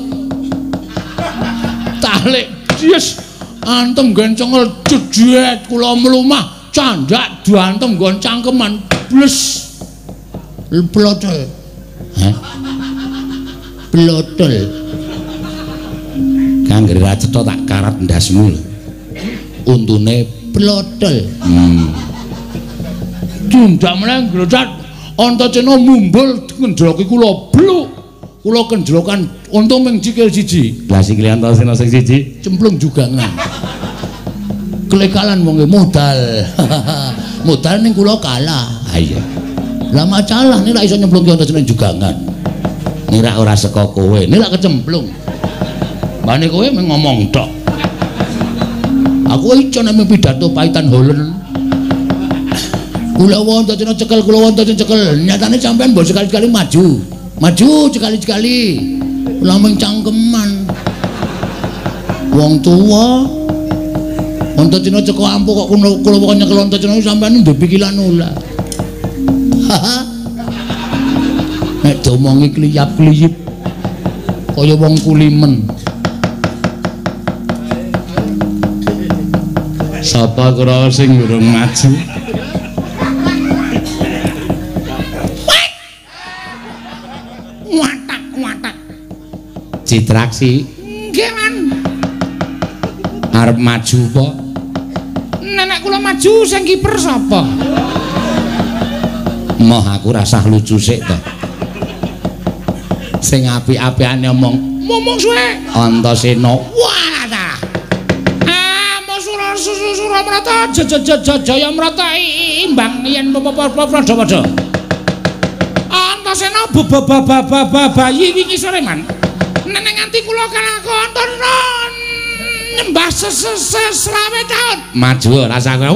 Talik yes antem gencengel jejet kula mlumah. Candak diantem nggon cangkeman bles. Plotel hah plotel kang ra cetha tak karat ndasmu untune plotel hmm. Tundak meneh grocat Antasena mumbul kendroki kula bluk. Kula kendrokan untung ming cikil siji. Lah sing Antasena sing siji? Cemplung jugangan kelekalan wong modal. Modal ning kula kalah. Ah iya. Lah macalah nek ra iso nyemplung ki Antasena jugangan nira ora saka kowe. Nek ra kecemplung. Mane kowe ngomong tok. Aku ijo nek pidato paitan holen. Kula wonten cekel kula wonten cekel. Nyatane sampean mbok sekali-sekali maju. Maju sekali-sekali. Mung cangkeman. Wong tuwa. Wonten cina ceko ampuh kok kula wonten cina sampean ndek pikiran ulah nek domongi kliyap-kliyip kaya wong kulimen. Sapa kira sing urung maju watak watak citraksi nggih man arep maju apa? Nenek kula maju sing kiper sapa? Moh aku rasah lucu sik to sing apik-apikane omong ngomong suwe. Antasena wah ta. Ah musura susu sura merata jaya merata imbang yen padha-padha. Antasena baba bayi wingi sore man nenek nganti kula kalah konton nyembah sesrawe taun. Maju ora sakit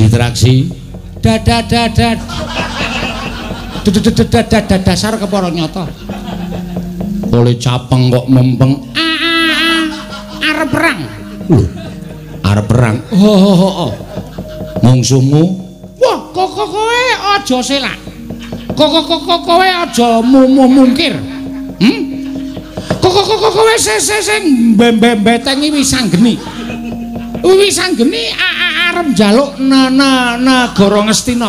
Padi citraksi dadadadad dasar kepara nyata. Oleh capeng kok mempeng arep perang? Lho arep perang. Oh oh oh, oh. mungsuhmu? Wah kok kowe aja selak kok kok kowe aja mungkir? Hm kok kok kowe sing mbembetengi wisanggeni? Wisanggeni arep njaluk negara ngestina.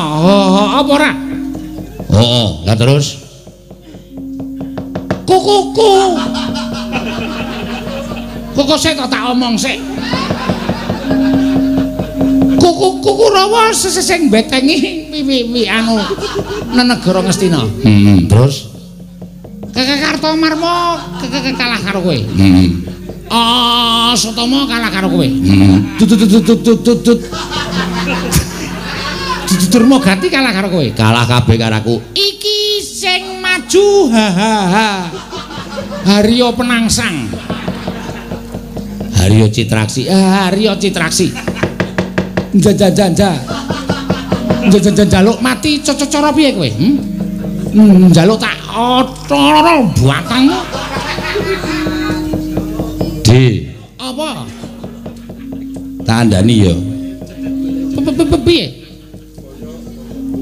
Apa ora oh lah terus? Kukuku kuku sik tak omong sik. Kuku kuku rawa sing betengi wi anu negara ngestina. Hmm terus? Kakek kartomarmo kalah karo kowe. Hmm oh sotomo kalah karo kowe hmm Durmo ganti kalah karo kowe. Kalah kabeh karo aku. Iki sing maju ha ha ha. Haryo penangsang. Haryo Citraksi. Haryo Citraksi. Jajan janja. Jajan jaluk mati cara piye kowe? Hmm? Njaluk tak otoro buatan. Di. Apa? Tak andani ya. Piye?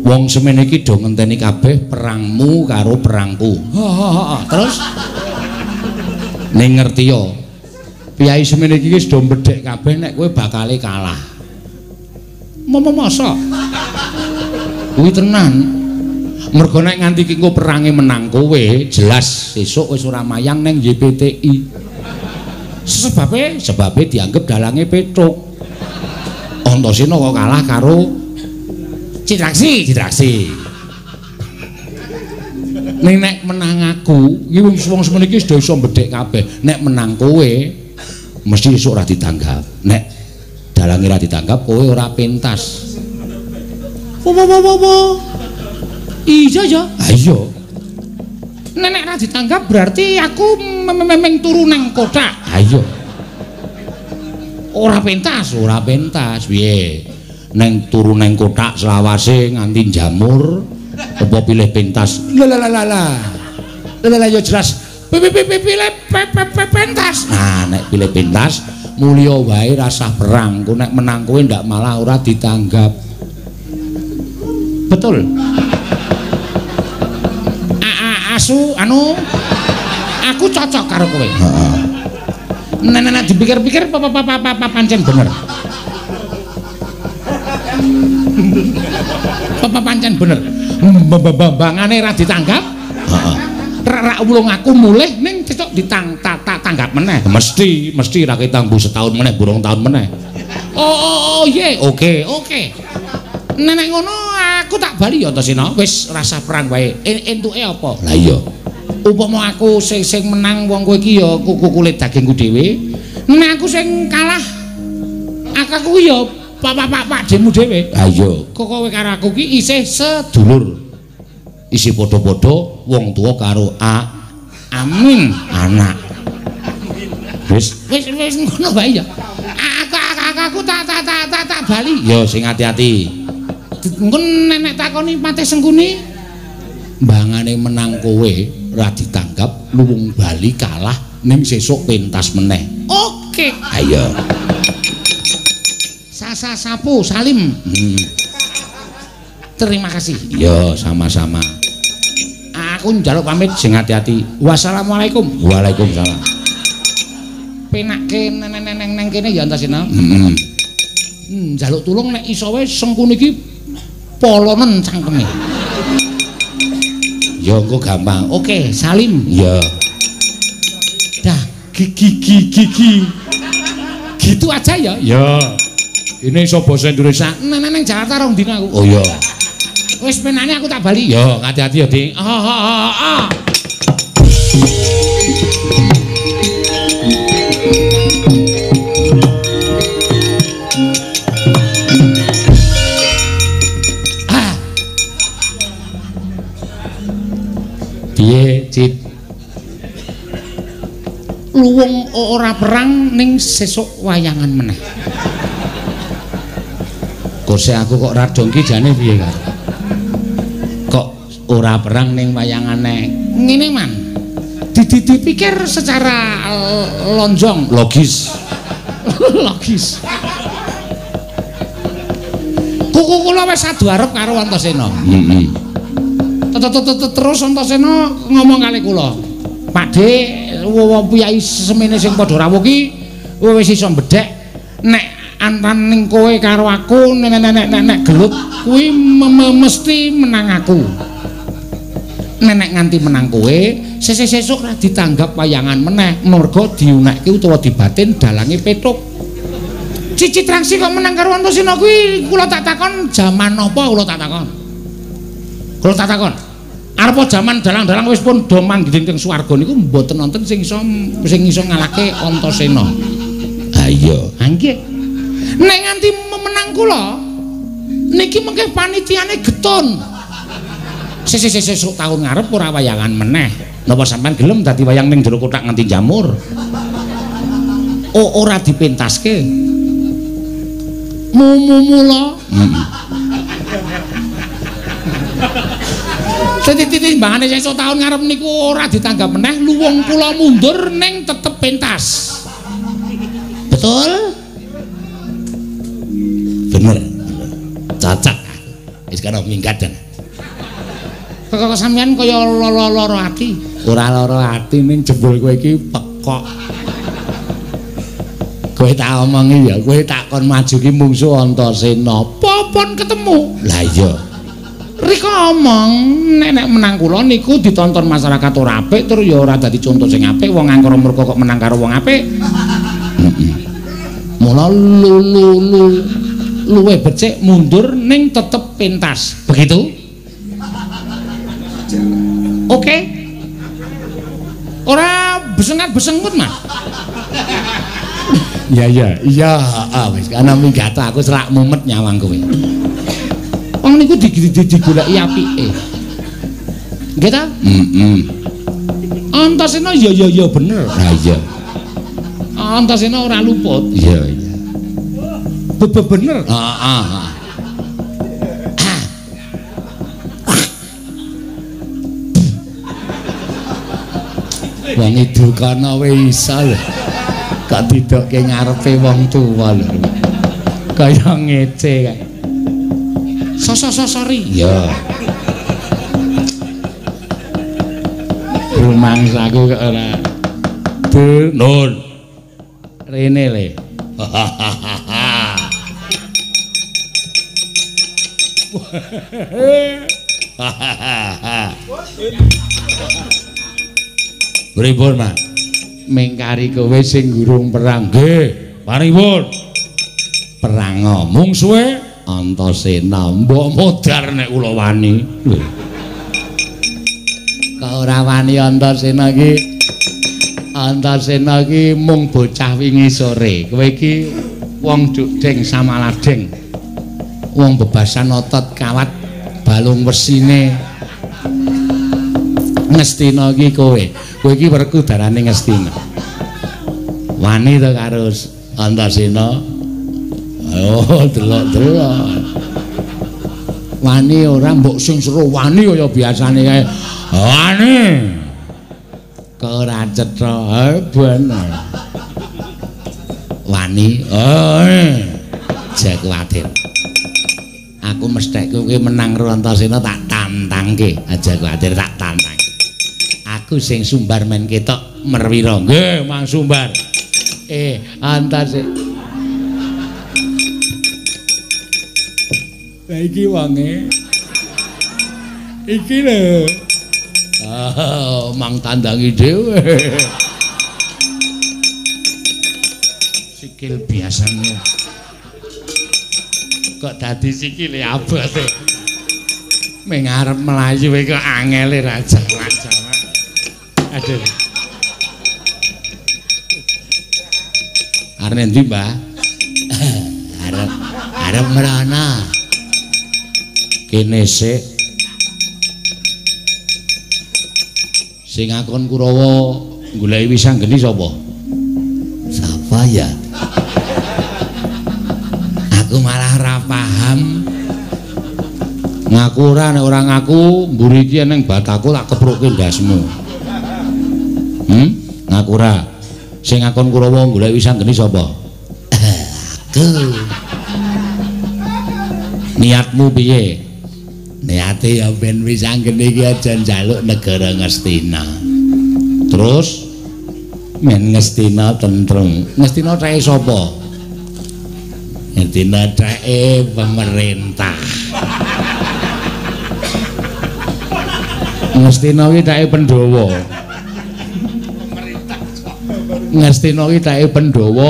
Wong semene iki do ngenteni kabeh perangmu karo perangku. Terus ning ngerti yo. Piyai semene iki wis do mbedhek kabeh nek kowe bakale kalah. Momo masa? Kuwi tenan. Mergo nek nganti iki engko perange menang kowe, jelas sesuk wis ora mayang ning YPTI. Sebabe sebabe dianggep dalange petruk. Antasena kok kalah karo Citraksi, Citraksi. Ning nek menang aku, iki wong wong semene iki wis iso mbedhek kabeh. Nek menang kowe, mesti esuk ora ditanggap. Nek dalange ora ditanggap, kowe ora pentas. Wo wo wo wo. Iya ya. Ha iya. Nek ora ditanggap berarti aku memeng turu nang kotak. Ha iya. Ora pentas, ora pentas. Piye? neng turu neng kotak selawase nganti jamur apa pilih pentas la la la la la la yo jelas pilih pentas nah nek pilih pentas mulia wae rasa perang ku nek menang kowe ndak malah ora ditanggap betul asu anu aku cocok karo kowe heeh nenek dipikir-pikir apa pancen bener Bapak pancen bener. Bambangane ra ditanggap. Heeh. Rak ulung aku mulih ning cocok ditang tak tanggap meneh. Mesti, mesti ra ketanggu setahun meneh, burung tahun meneh. Oh, oh, oh, ye. Oke, oke. Nenek ngono aku tak bali ya Antasena. Wis rasa perang wae. Entuke apa? Lah iya. Upama aku sing sing menang wong kowe iki ya kuku kulit dagingku dhewe. Nek aku sing kalah aku ya Pak-pak pak demu dhewe. Ha iya. Kok kowe karo aku ki isih sedulur. Isi padha-padha wong tuwa karo a amin anak. Wis wis wis ngono wae ya. Aku aku tak tak tak tak tak bali. Ya sing ati-ati. Engko nenek takoni pate sengkuni. Mbangane menang kowe ora ditanggap luwung bali kalah ning sesuk pentas meneh. Oke. Ayo. Sasa sapu salim. Hmm. Terima kasih. Ya, sama-sama. Aku njaluk pamit sing ati-ati. Wassalamualaikum. Waalaikumsalam. Penake neng-neng neng kene ya Antasena. Heeh. Hmm, njaluk tulung nek iso wae sengkune iki polonen cangkeme. Ya engko gampang. Oke, salim. Ya. Dah gigi gigi gigi. Gitu aja ya. Ya. Ini iso basa Indonesia. Neng neng Jakarta rong dina aku. Oh iya. Wis penane aku tak bali. Ya, hati-hati ya, Dik. Ah ah ah. ah. Piye, Cit? Luwung ora perang ning sesuk wayangan meneh. Kose aku kok radong ki jane piye, Kak? Kok ora perang ning wayangane? Ngene man. Dipikir secara lonjong. Logis. Logis. Kuku kula wis adu arep karo Antasena heeh terus Antasena ngomong kali kula Pakde wong piyai semene sing padha rawuh ki wis iso bedhek nek antaning kowe karo aku nek nek nek gelut kuwi mesti menang aku nenek nganti menang kowe sesuk-sesuk ra ditanggap wayangan meneh merga diunekke utawa dibatin dalange petuk Cici Trangsi kok menang karo Antasena kuwi kula tak takon jaman apa kula tak takon kula tak takon arepa jaman dalang-dalang wis pun do manggih teng swarga niku mboten wonten sing iso sing iso ngalahke Antasena ha iya ha nggih nek nganti menang kula niki mengke panitiane getun sesuk tahun ngarep ora wayangan meneh. Napa sampean gelem dadi wayang ning jero kotak nganti jamur? Oh, ora dipentaske. Mumumula. Hmm. Titi-titi mbangane sesuk tahun ngarep niku ora ditanggap meneh, luwung kula mundur ning tetep pentas. Betul? Bener. Cocok. Wis kana minggat dan. kok sampean kaya lara-lara ati ora lara ati ning jebul kowe iki pekok kowe tak omongi ya kowe tak kon maju ki mungsuh Antasena popon ketemu lah iya Rika omong nek nek menang kula niku ditonton masyarakat ora apik terus ya ora dadi contoh sing apik wong angkara murka kok menang karo wong apik mula lu lu lu luwe becik mundur ning tetep pentas begitu Oke. Ora besengat-besengut, Mas. Iya, iya. Iya, heeh wis ana minggat aku serak mumet nyawang kowe. Wong niku digoleki apike. Nggih ta? Heeh. Antasena ya ya ya bener. Ha iya. Antasena ora luput. Iya, iya. Bebe bener. Heeh, wong idul kana wis iso lho kok didokke ngarepe wong tuwa lho kaya ngece kae sosok-sosori ya rumangsaku kok ora Dul nun rene le Pripun, Mas? Mengkari kowe sing gurung perang. Nggih, paripun. Perang mung suwe Antasena mbok modar nek kula wani. Kok ora wani Antasena iki? Antasena iki mung bocah wingi sore. Kowe iki wong deng samaladeng. Wong bebasan otot kawat balung wesine. Ngestina iki kowe. kowe iki werku darane Ngastina. Wani to karo Antasena. Oh, delok-delok. Wani ora mbok sing seru wani kaya biasane kae. Wani. Kok ora cetha bener. Wani. Oh. Aja kuwatir. Aku mesthek kowe menang karo Antasena tak tantangke. Aja kuwatir tak tantang. aku sing sumbar men ketok merwira nggih mang sumbar eh antas Iki wange iki lho oh mang tandangi dhewe sikil biasanya kok dadi sikile abot mengarep melayu kok angele raja raja Aduh. Arep ndi, Mbah? Arep arep merana. Kene sik. Sing akon Kurawa goleki wisang geni sapa? Sapa ya? Aku malah ora paham. ngaku ora nek ora ngaku mburi iki ning bataku tak keprukke ndasmu hm ngaku ora sing ngakon kurawa golek wisang geni sapa Aku. niatmu piye Niate ya ben geni iki aja njaluk negara Ngastina. terus Men Ngastina tentrem. ngestina cek Ngastina pemerintah. ngestina kuwi cek Pandhawa ngestina kuwi cek Pandhawa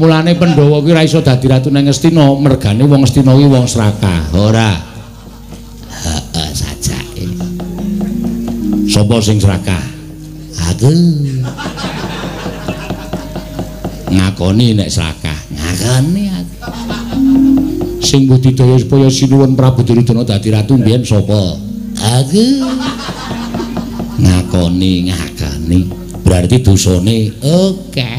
mulane Pandhawa kuwi ora iso dadi ratu nang Ngestina mergane wong Ngestina kuwi wong serakah Ora. Sapa sing serakah Aku ngakoni nek serakah ngakoni aku. sing budidaya supaya sinuwun Prabu Duryudana dadi ratu mbiyen sapa Aku ngakoni ngakani berarti dosane oke.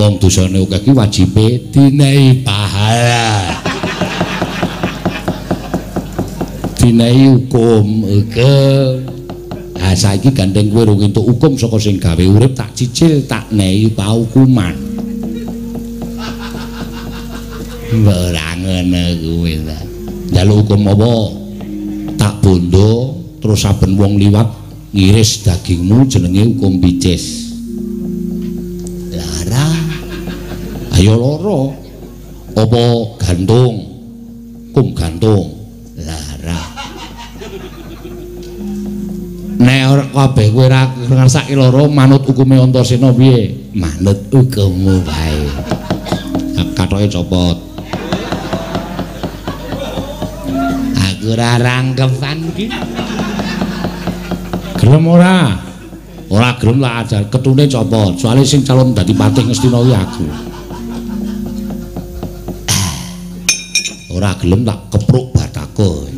wong dosane akeh ki wajibe Dinai pahala. dinehi hukum Hukum. Saiki gandeng kowe rung entuk hukum saka sing gawe urip tak cicil tak nehi paukuman Ora ngono kuwi ta. njaluk hukum apa? Tak bondo terus saben wong liwat ngiris dagingmu jenenge hukum picis. Lara. ayo loro apa gantung? Hukum gantung nek ora kabeh kowe ora ngrasake lara manut hukume Antasena piye? Manut hukummu bae. katoke copot. Aku ora rangkepan ki. gelem ora? Ora gelem lah ajar. Ketune copot. Soalnya sing calon dadi patih Ngastina kuwi aku. Ora gelem tak kepruk batako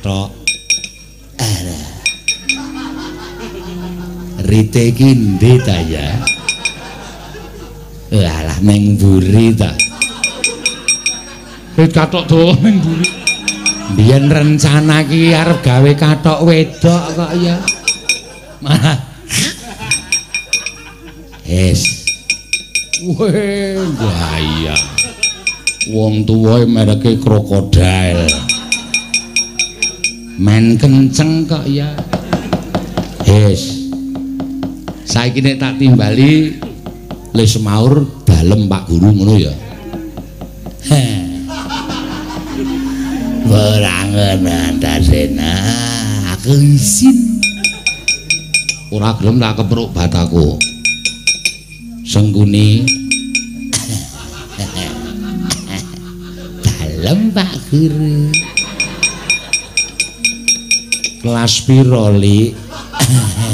katok Rite iki ndi ta ya? Alah neng mburi ta. wit katok dawa ning mburi Biyen rencana ki arep gawe kathok wedok kok ya. Malah Es. weh bahaya wong tuwa mereke krokodil Men kenceng kok ya. Yes. Saiki nek tak timbali le semaur dalem Pak Guru ngono ya. Ora ngono Antasena. Aku isin. Ora gelem tak kepruk bataku. Sengguni Dalem Pak Guru. Kelas piro li?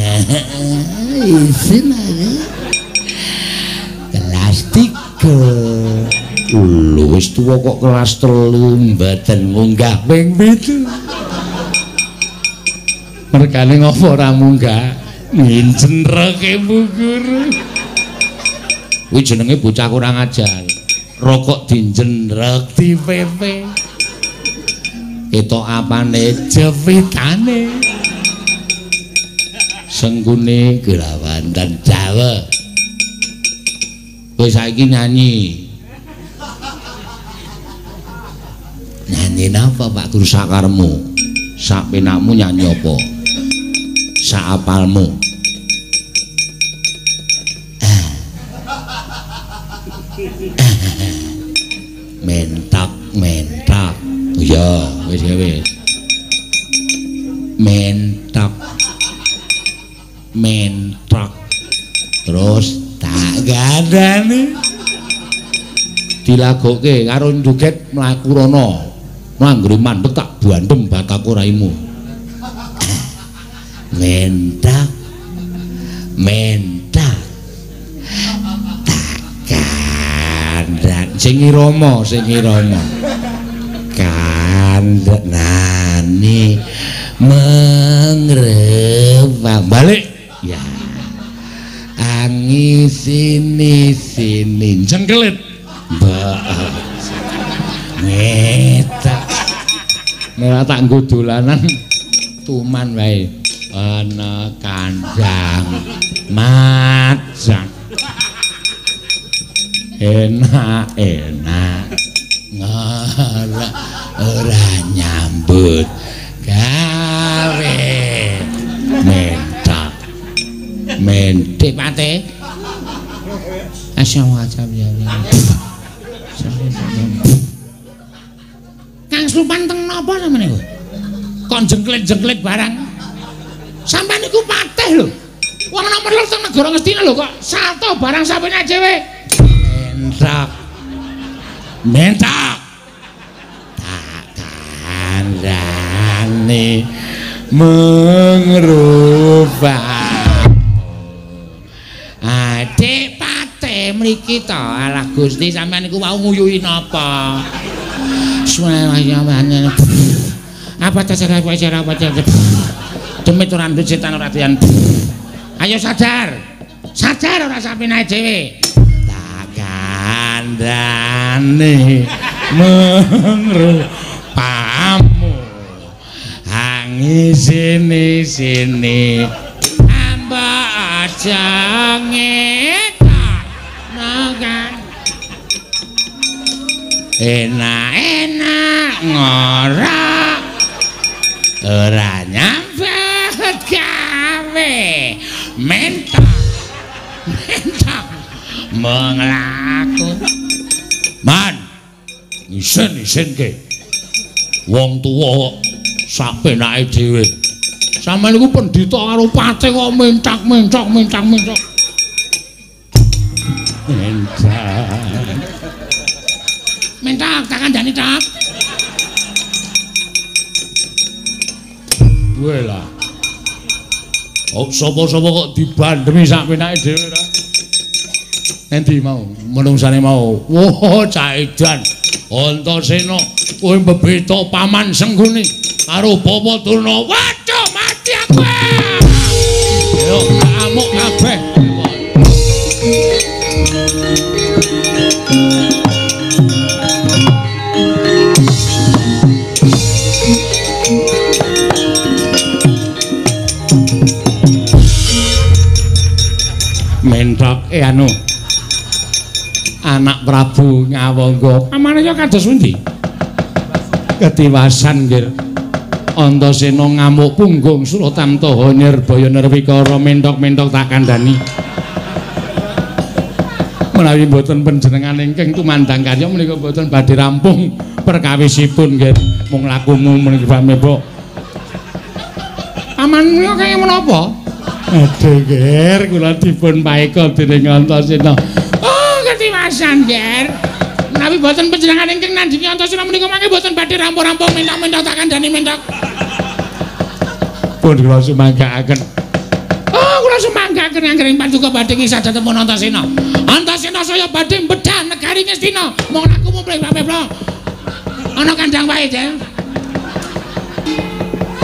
Isin aku. Kelas tiga. Lho wis tuwa kok kelas telu Mboten munggah ping pitu. mergane ngopo ora munggah? Ngincen reke Bu Guru. Kuwi jenenge bocah kurang ajar. Rokok dinjen Rek di PP. Ketok apane Jepitane. senggune Kulawan dan Jawa. kowe saiki nyanyi Nyanyi napa Pak Guru? sakarmu sak penakmu nyanyi apa sak apalmu Mentak mentak. iya wis ya wis. Mentak mentak terus tak gadane. dilagokke karo njuget mlaku rono. Manggri mandek tak bandem bataku raimu Mentak mentak. Kandhan sing irama sing irama kandhani mengrepang balik. Ya. Angi sini. Sini jengkelit. Mbak. Ngeta nek tak nggo dolanan tuman wae. Ana kandang macan enak enak. Ngara ora nyambut gawe mentak mentik pate Assalamualaikum ya Kang Slupan teng napa sampeyan niku? Kok jengklit-jengklit barang? Sampeyan niku patih lho. Wong nomor loro teng negara Ngastina lho kok salto barang sampeyan dhewe. Mentak. Mentak. Tak kandhane mengrubah. Adik pate mriki to? Alah Gusti sampeyan niku mau nguyuhi napa? Suwayane apa terserah apa cara apa cara demit ora ndut setan ora dian ayo sadar. Sadar ora sampeyan dhewe. Takandane mengru pamu hangi sini amba aja ngetak nagan enak-enak ngora ora nyambet gawe. Mentak mentak menglaku man isen isen ke wong tuwa sak penake dhewe sampeyan iku pendhita karo pate kok mentak mentak mentak mentak tak kandhani tak Duwe lah. Oh, sapa-sapa kok dibandemi sak penake dhewe ra. Endi mau? Menungsane mau. Wah, cah edan. Antasena, kowe mbebeta paman Sengguni karo Bapa Durna. Waduh, mati aku. Yo, amuk kabeh. mentok eh anu anak Prabu Ngawangga amarya kados pundi? Ketiwasan nggih Antasena ngamuk punggung Suratamtaha nirbaya nirwikara mentok-mentok tak kandhani. Menawi mboten panjenengan ingkang tumandang karya menika mboten badhe rampung perkawisipun nggih mung lakumu menika pamebok Paman menika kaya menapa? Aduh, Ger, kula dipun paeka dening Antasena. Oh, ketiwasan, Ger. Menawi boten panjenengan ingkang nandingi Antasena menika mangke boten badhe rampung-rampung mentak-mentak tak kandhani mentak. Pun kula sumanggaaken. Oh, kula sumanggaaken anggering paduka badhe ngisah dhateng Antasena. Antasena saya badhe mbedhah negari Ngastina. Mong aku mumplih bae-bae. Ana kandhang wae, Ger.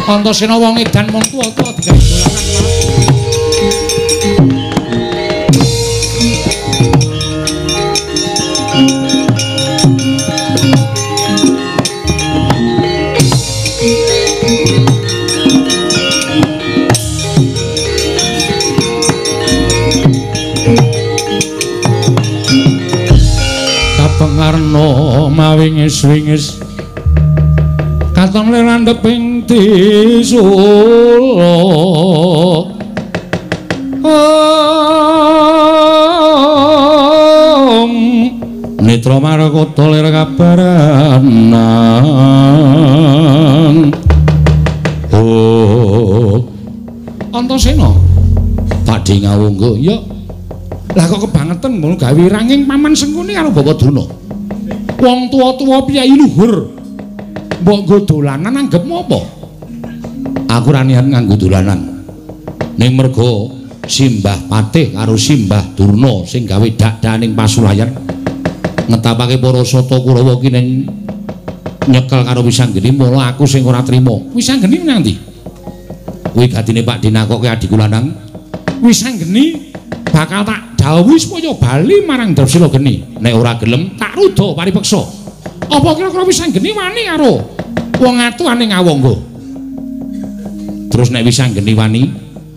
Antasena wong edan mung tuwa-tuwa digawe dolanan. kapengarna mawingis-wingis katon lelandheping tisula Om. Nitra Marakota lir kabaranan Oh. Antasena Padhe ngawungga ya Lah kok kebangetan mau gawe ranging paman sengkuni karo Bapak Duna. Wong tuwa-tuwa piyai luhur. Mbok nggo dolanan anggepmu apa? Aku ra niat nganggo dolanan. Ning mergo Simbah Patih karo Simbah Durna sing gawe dak-daning pasulayan ngetapake para sata Kurawa ki ning nyekel karo Wisanggeni mula aku sing ora trima. Wisanggeni nang ndi? Kuwi gadine Pak Dina kok ki adiku lanang. Wisanggeni bakal tak dawuh supaya bali marang Drapsila Geni. Nek ora gelem tak rudo paripeksa. Apa kira-kira Wisanggeni wani karo wong atuane ngawangga? Terus nek Wisanggeni wani,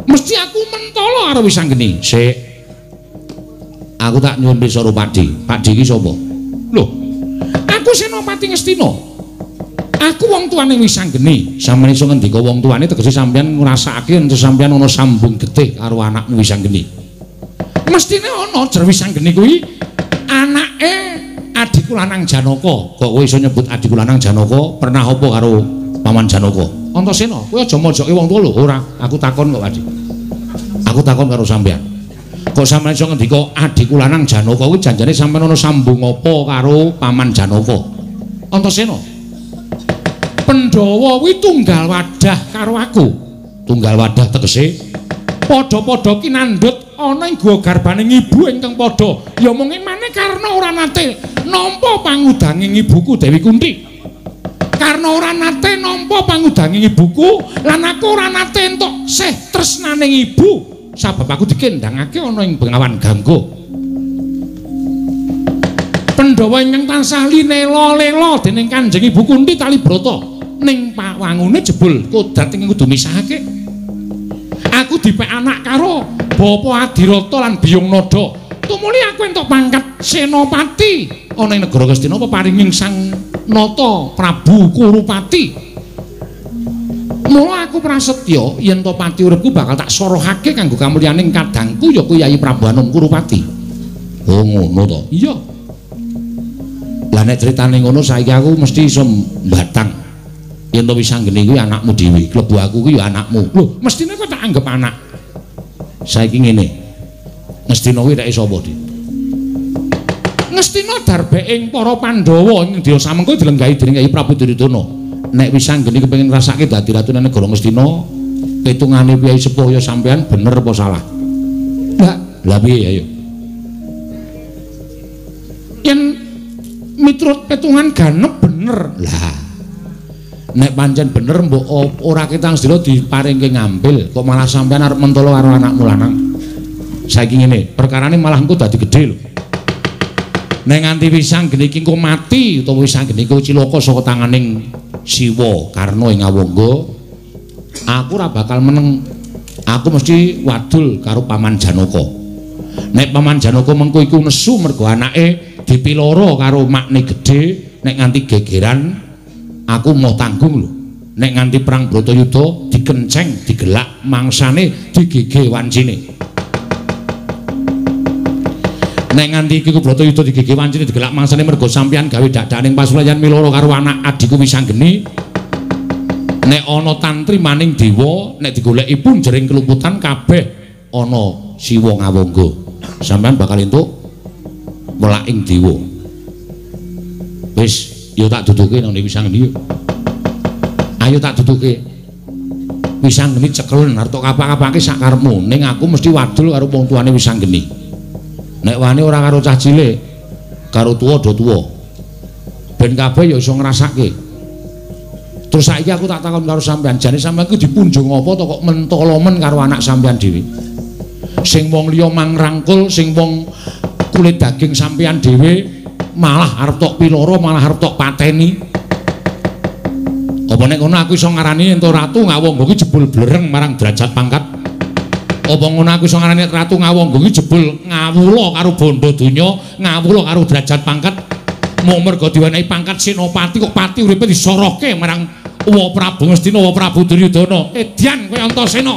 mesti aku mentolo karo Wisanggeni. Sik. Aku tak nyuwun pirsa Padi. Padi iki sapa? Loh. Aku Senopati Ngastina. Aku wong tuane Wisanggeni. Sampeyan iso ngendika wong tuane tegese sampeyan ngrasakake yen sampeyan ana sambung getih karo anakmu Wisanggeni. Mestine ana jer Wisanggeni kuwi anake adikku lanang Janaka. Kok kowe iso nyebut adikku lanang Janaka? Pernah apa karo Paman Janaka? Antasena, kowe aja mojoke wong tuwa lho. Ora, aku takon kok, Padi. Aku takon karo sampeyan. Kok sampeyan iso ngendika adikku lanang Janaka kuwi janjane sampeyan ana sambung apa karo Paman Janaka? Antasena. Pandhawa kuwi tunggal wadah karo aku. Tunggal wadah tegese padha-padha kinandhut ana ing guwa garbaning ibu ingkang padha ya mungkin maneh karena ora nate nampa pangudanging ibuku Dewi Kunti. Karena ora nate nampa pangudanging ibuku lan aku ora nate entuk seh tresnaning ibu sabab aku dikendhangake ana ing Bengawan Ganggo. Pandhawa ingkang tansah linela-lela dening Kanjeng Ibu Kunti Talibrata ning pawangune jebul kodrat ing kudu misahake. Aku dipek anak karo Bapa Adirata lan Biyung Nada. Tumuli aku entuk pangkat Senopati ana ing negara Kastina paringing Sang Nata Prabu Kurupati. Mula aku prasetya yen to pati uripku bakal tak sorohake kanggo kamulyaning kadangku ya kuwi Yayi Prabu Anom Kurupati. Oh ngono to. Iya. Lah nek critane ngono saiki aku mesti iso mbatang. Yen to wis anggene kuwi anakmu dhewe, klebu aku kuwi ya anakmu. Lho, mestine kok tak anggap anak. Saiki ngene. Ngastina kuwi rek sapa, Dik? Ngastina darbeking para Pandhawa ing Dya Samengko dilenggahi dening Kyai Prabu Duryudana. Nek wis anggene kepengin ngrasake dadi ratune negara Ngastina, pitungane piyai sepuh ya sampean bener apa salah? Lah, lah piye ayo? Yen miturut petungan ganep bener. Lah. Nek pancen bener mbok ora kita sedina diparingke ngambil, kok malah sampean arep mentolo karo anakmu lanang. Saiki ngene, perkarane malah engko dadi gedhe lho. Nek nganti wisang geni iki engko mati utawa wisang geni iki cilaka saka tanganing Siwa Karna ing Awangga, aku ora bakal meneng. Aku mesti wadul karo Paman Janaka. Nek Paman Janaka mengko iku nesu mergo anake dipiloro karo makne gedhe, nek nganti gegeran aku mau tanggung lho. Nek nganti perang Bratayuda dikenceng, digelak mangsane digege wancine. Nek nganti iki Bratayuda digege wancine digelak mangsane mergo sampeyan gawe dadaning pasulayan miloro karo anak adikku Wisanggeni. Nek ana tantri maning dewa, nek digolekipun jering kelumputan kabeh ana Siwa Ngawangga. Sampeyan bakal entuk welaking dewa. Wis, ya tak duduke nang Wisanggeni. Ayo tak duduke. Wisanggeni cekel harta kapak-kapake sak karepmu, ning aku mesti wadul karo wong tuane Wisanggeni. Nek wani ora karo cah cilik, karo tuwa do tuwa. Ben kabeh ya iso ngrasake. Terus saiki aku tak takon karo sampean, jane sampean ku dipunjung apa to kok mentolomen karo anak sampean dhewe? Sing wong liya mangrangkul, sing wong kulit daging sampean dhewe malah arep tok piloro, malah arep tok pateni. Apa nek ngono aku iso ngarani ento ratu ngawangga ki jebul blereng marang derajat pangkat. Apa ngono aku iso ngarani ratu ngawangga iki jebul ngawula karo bondo donya ngawula karo derajat pangkat. Mung mergo diwenehi pangkat senopati kok pati uripe disorohke marang Wa Prabu Ngastina Wa Prabu Duryudana. Edyan kowe Antasena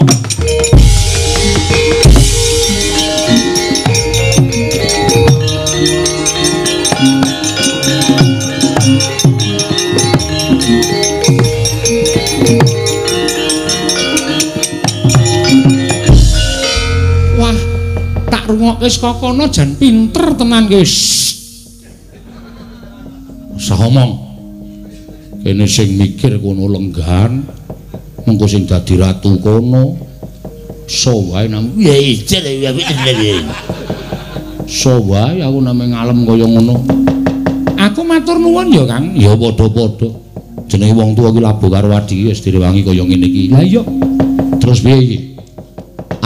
rungokke saka kono jan pinter tenan kowe. Sah omong. Kene sing mikir kono lenggan. Mengko sing dadi ratu kono. So wae nang ya ijel ya. So wae aku name ngalem kaya ngono. Aku matur nuwun ya Kang. Ya padha-padha. Jenenge wong tuwa ki labuh karo adike wis direwangi kaya ngene iki. Lah iya. Terus piye iki?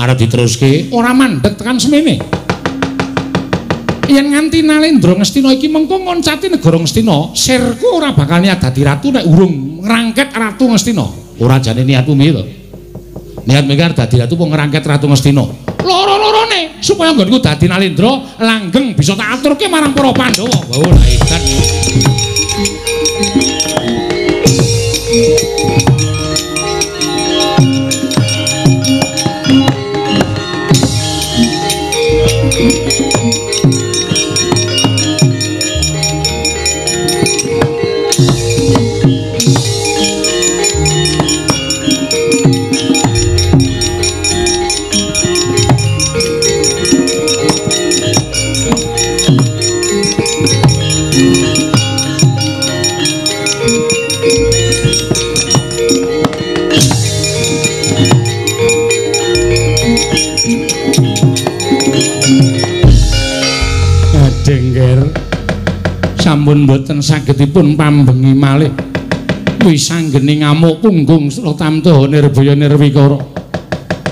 arep diteruske ora mandeg tekan semene yen nganti Nalendra Ngastina iki mengko ngoncati negara Ngastina, sirku ora bakal niat dadi ratu nek urung ngrangket ratu Ngastina. Ora jane niatmu piye to? Niat mikir dadi ratu apa ngrangket ratu Ngastina? Loro-lorone supaya nggonku dadi Nalendra langgeng bisa tak aturke marang para Pandhawa. Lah edan. Sagedipun pambengi malih wis anggene ngamuk punggung sura tamtuh nirbaya nirwikara.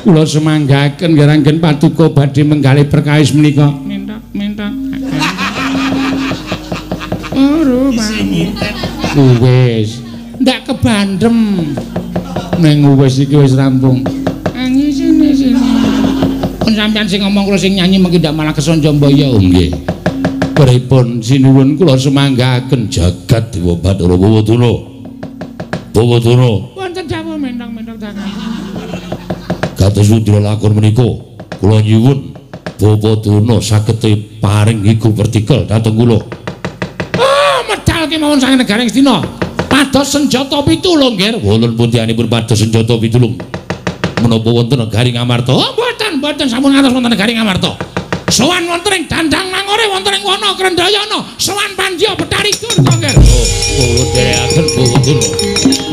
Kula semanggaken garanggen paduka badhe menggalih perkawis menika. Mintak mintak ora wis. Ndak kebandem. Ning wis iki wis rampung. Angi sini sini. Pun sampean sing ngomong kula sing nyanyi mengki ndak malah kesonjo mbaya Oh nggih. Pripun sinuwun kula semanggaken jagat Dewa Bathara Bawaduna. Bawaduna, wonten dawuh mentang-mentang dagang kados udra lakon menika kula nyuwun Bawaduna saged paring iku vertikal dhateng kula. Ah, medal ki mawon sange negara Ngastina. Pados senjata pitu lho, Nggir. Wonten pundianipun pados senjata pitulung. Menapa wonten Garing Amarta? Oh, mboten, mboten sampun ngantos wonten Garing Amarta. Sowan wonten ing Dandang Mangore, wonten ing Wana Krendayana, sowan Pandya Betari Dur, Nggir. Oh, kula dereaken Bawaduna.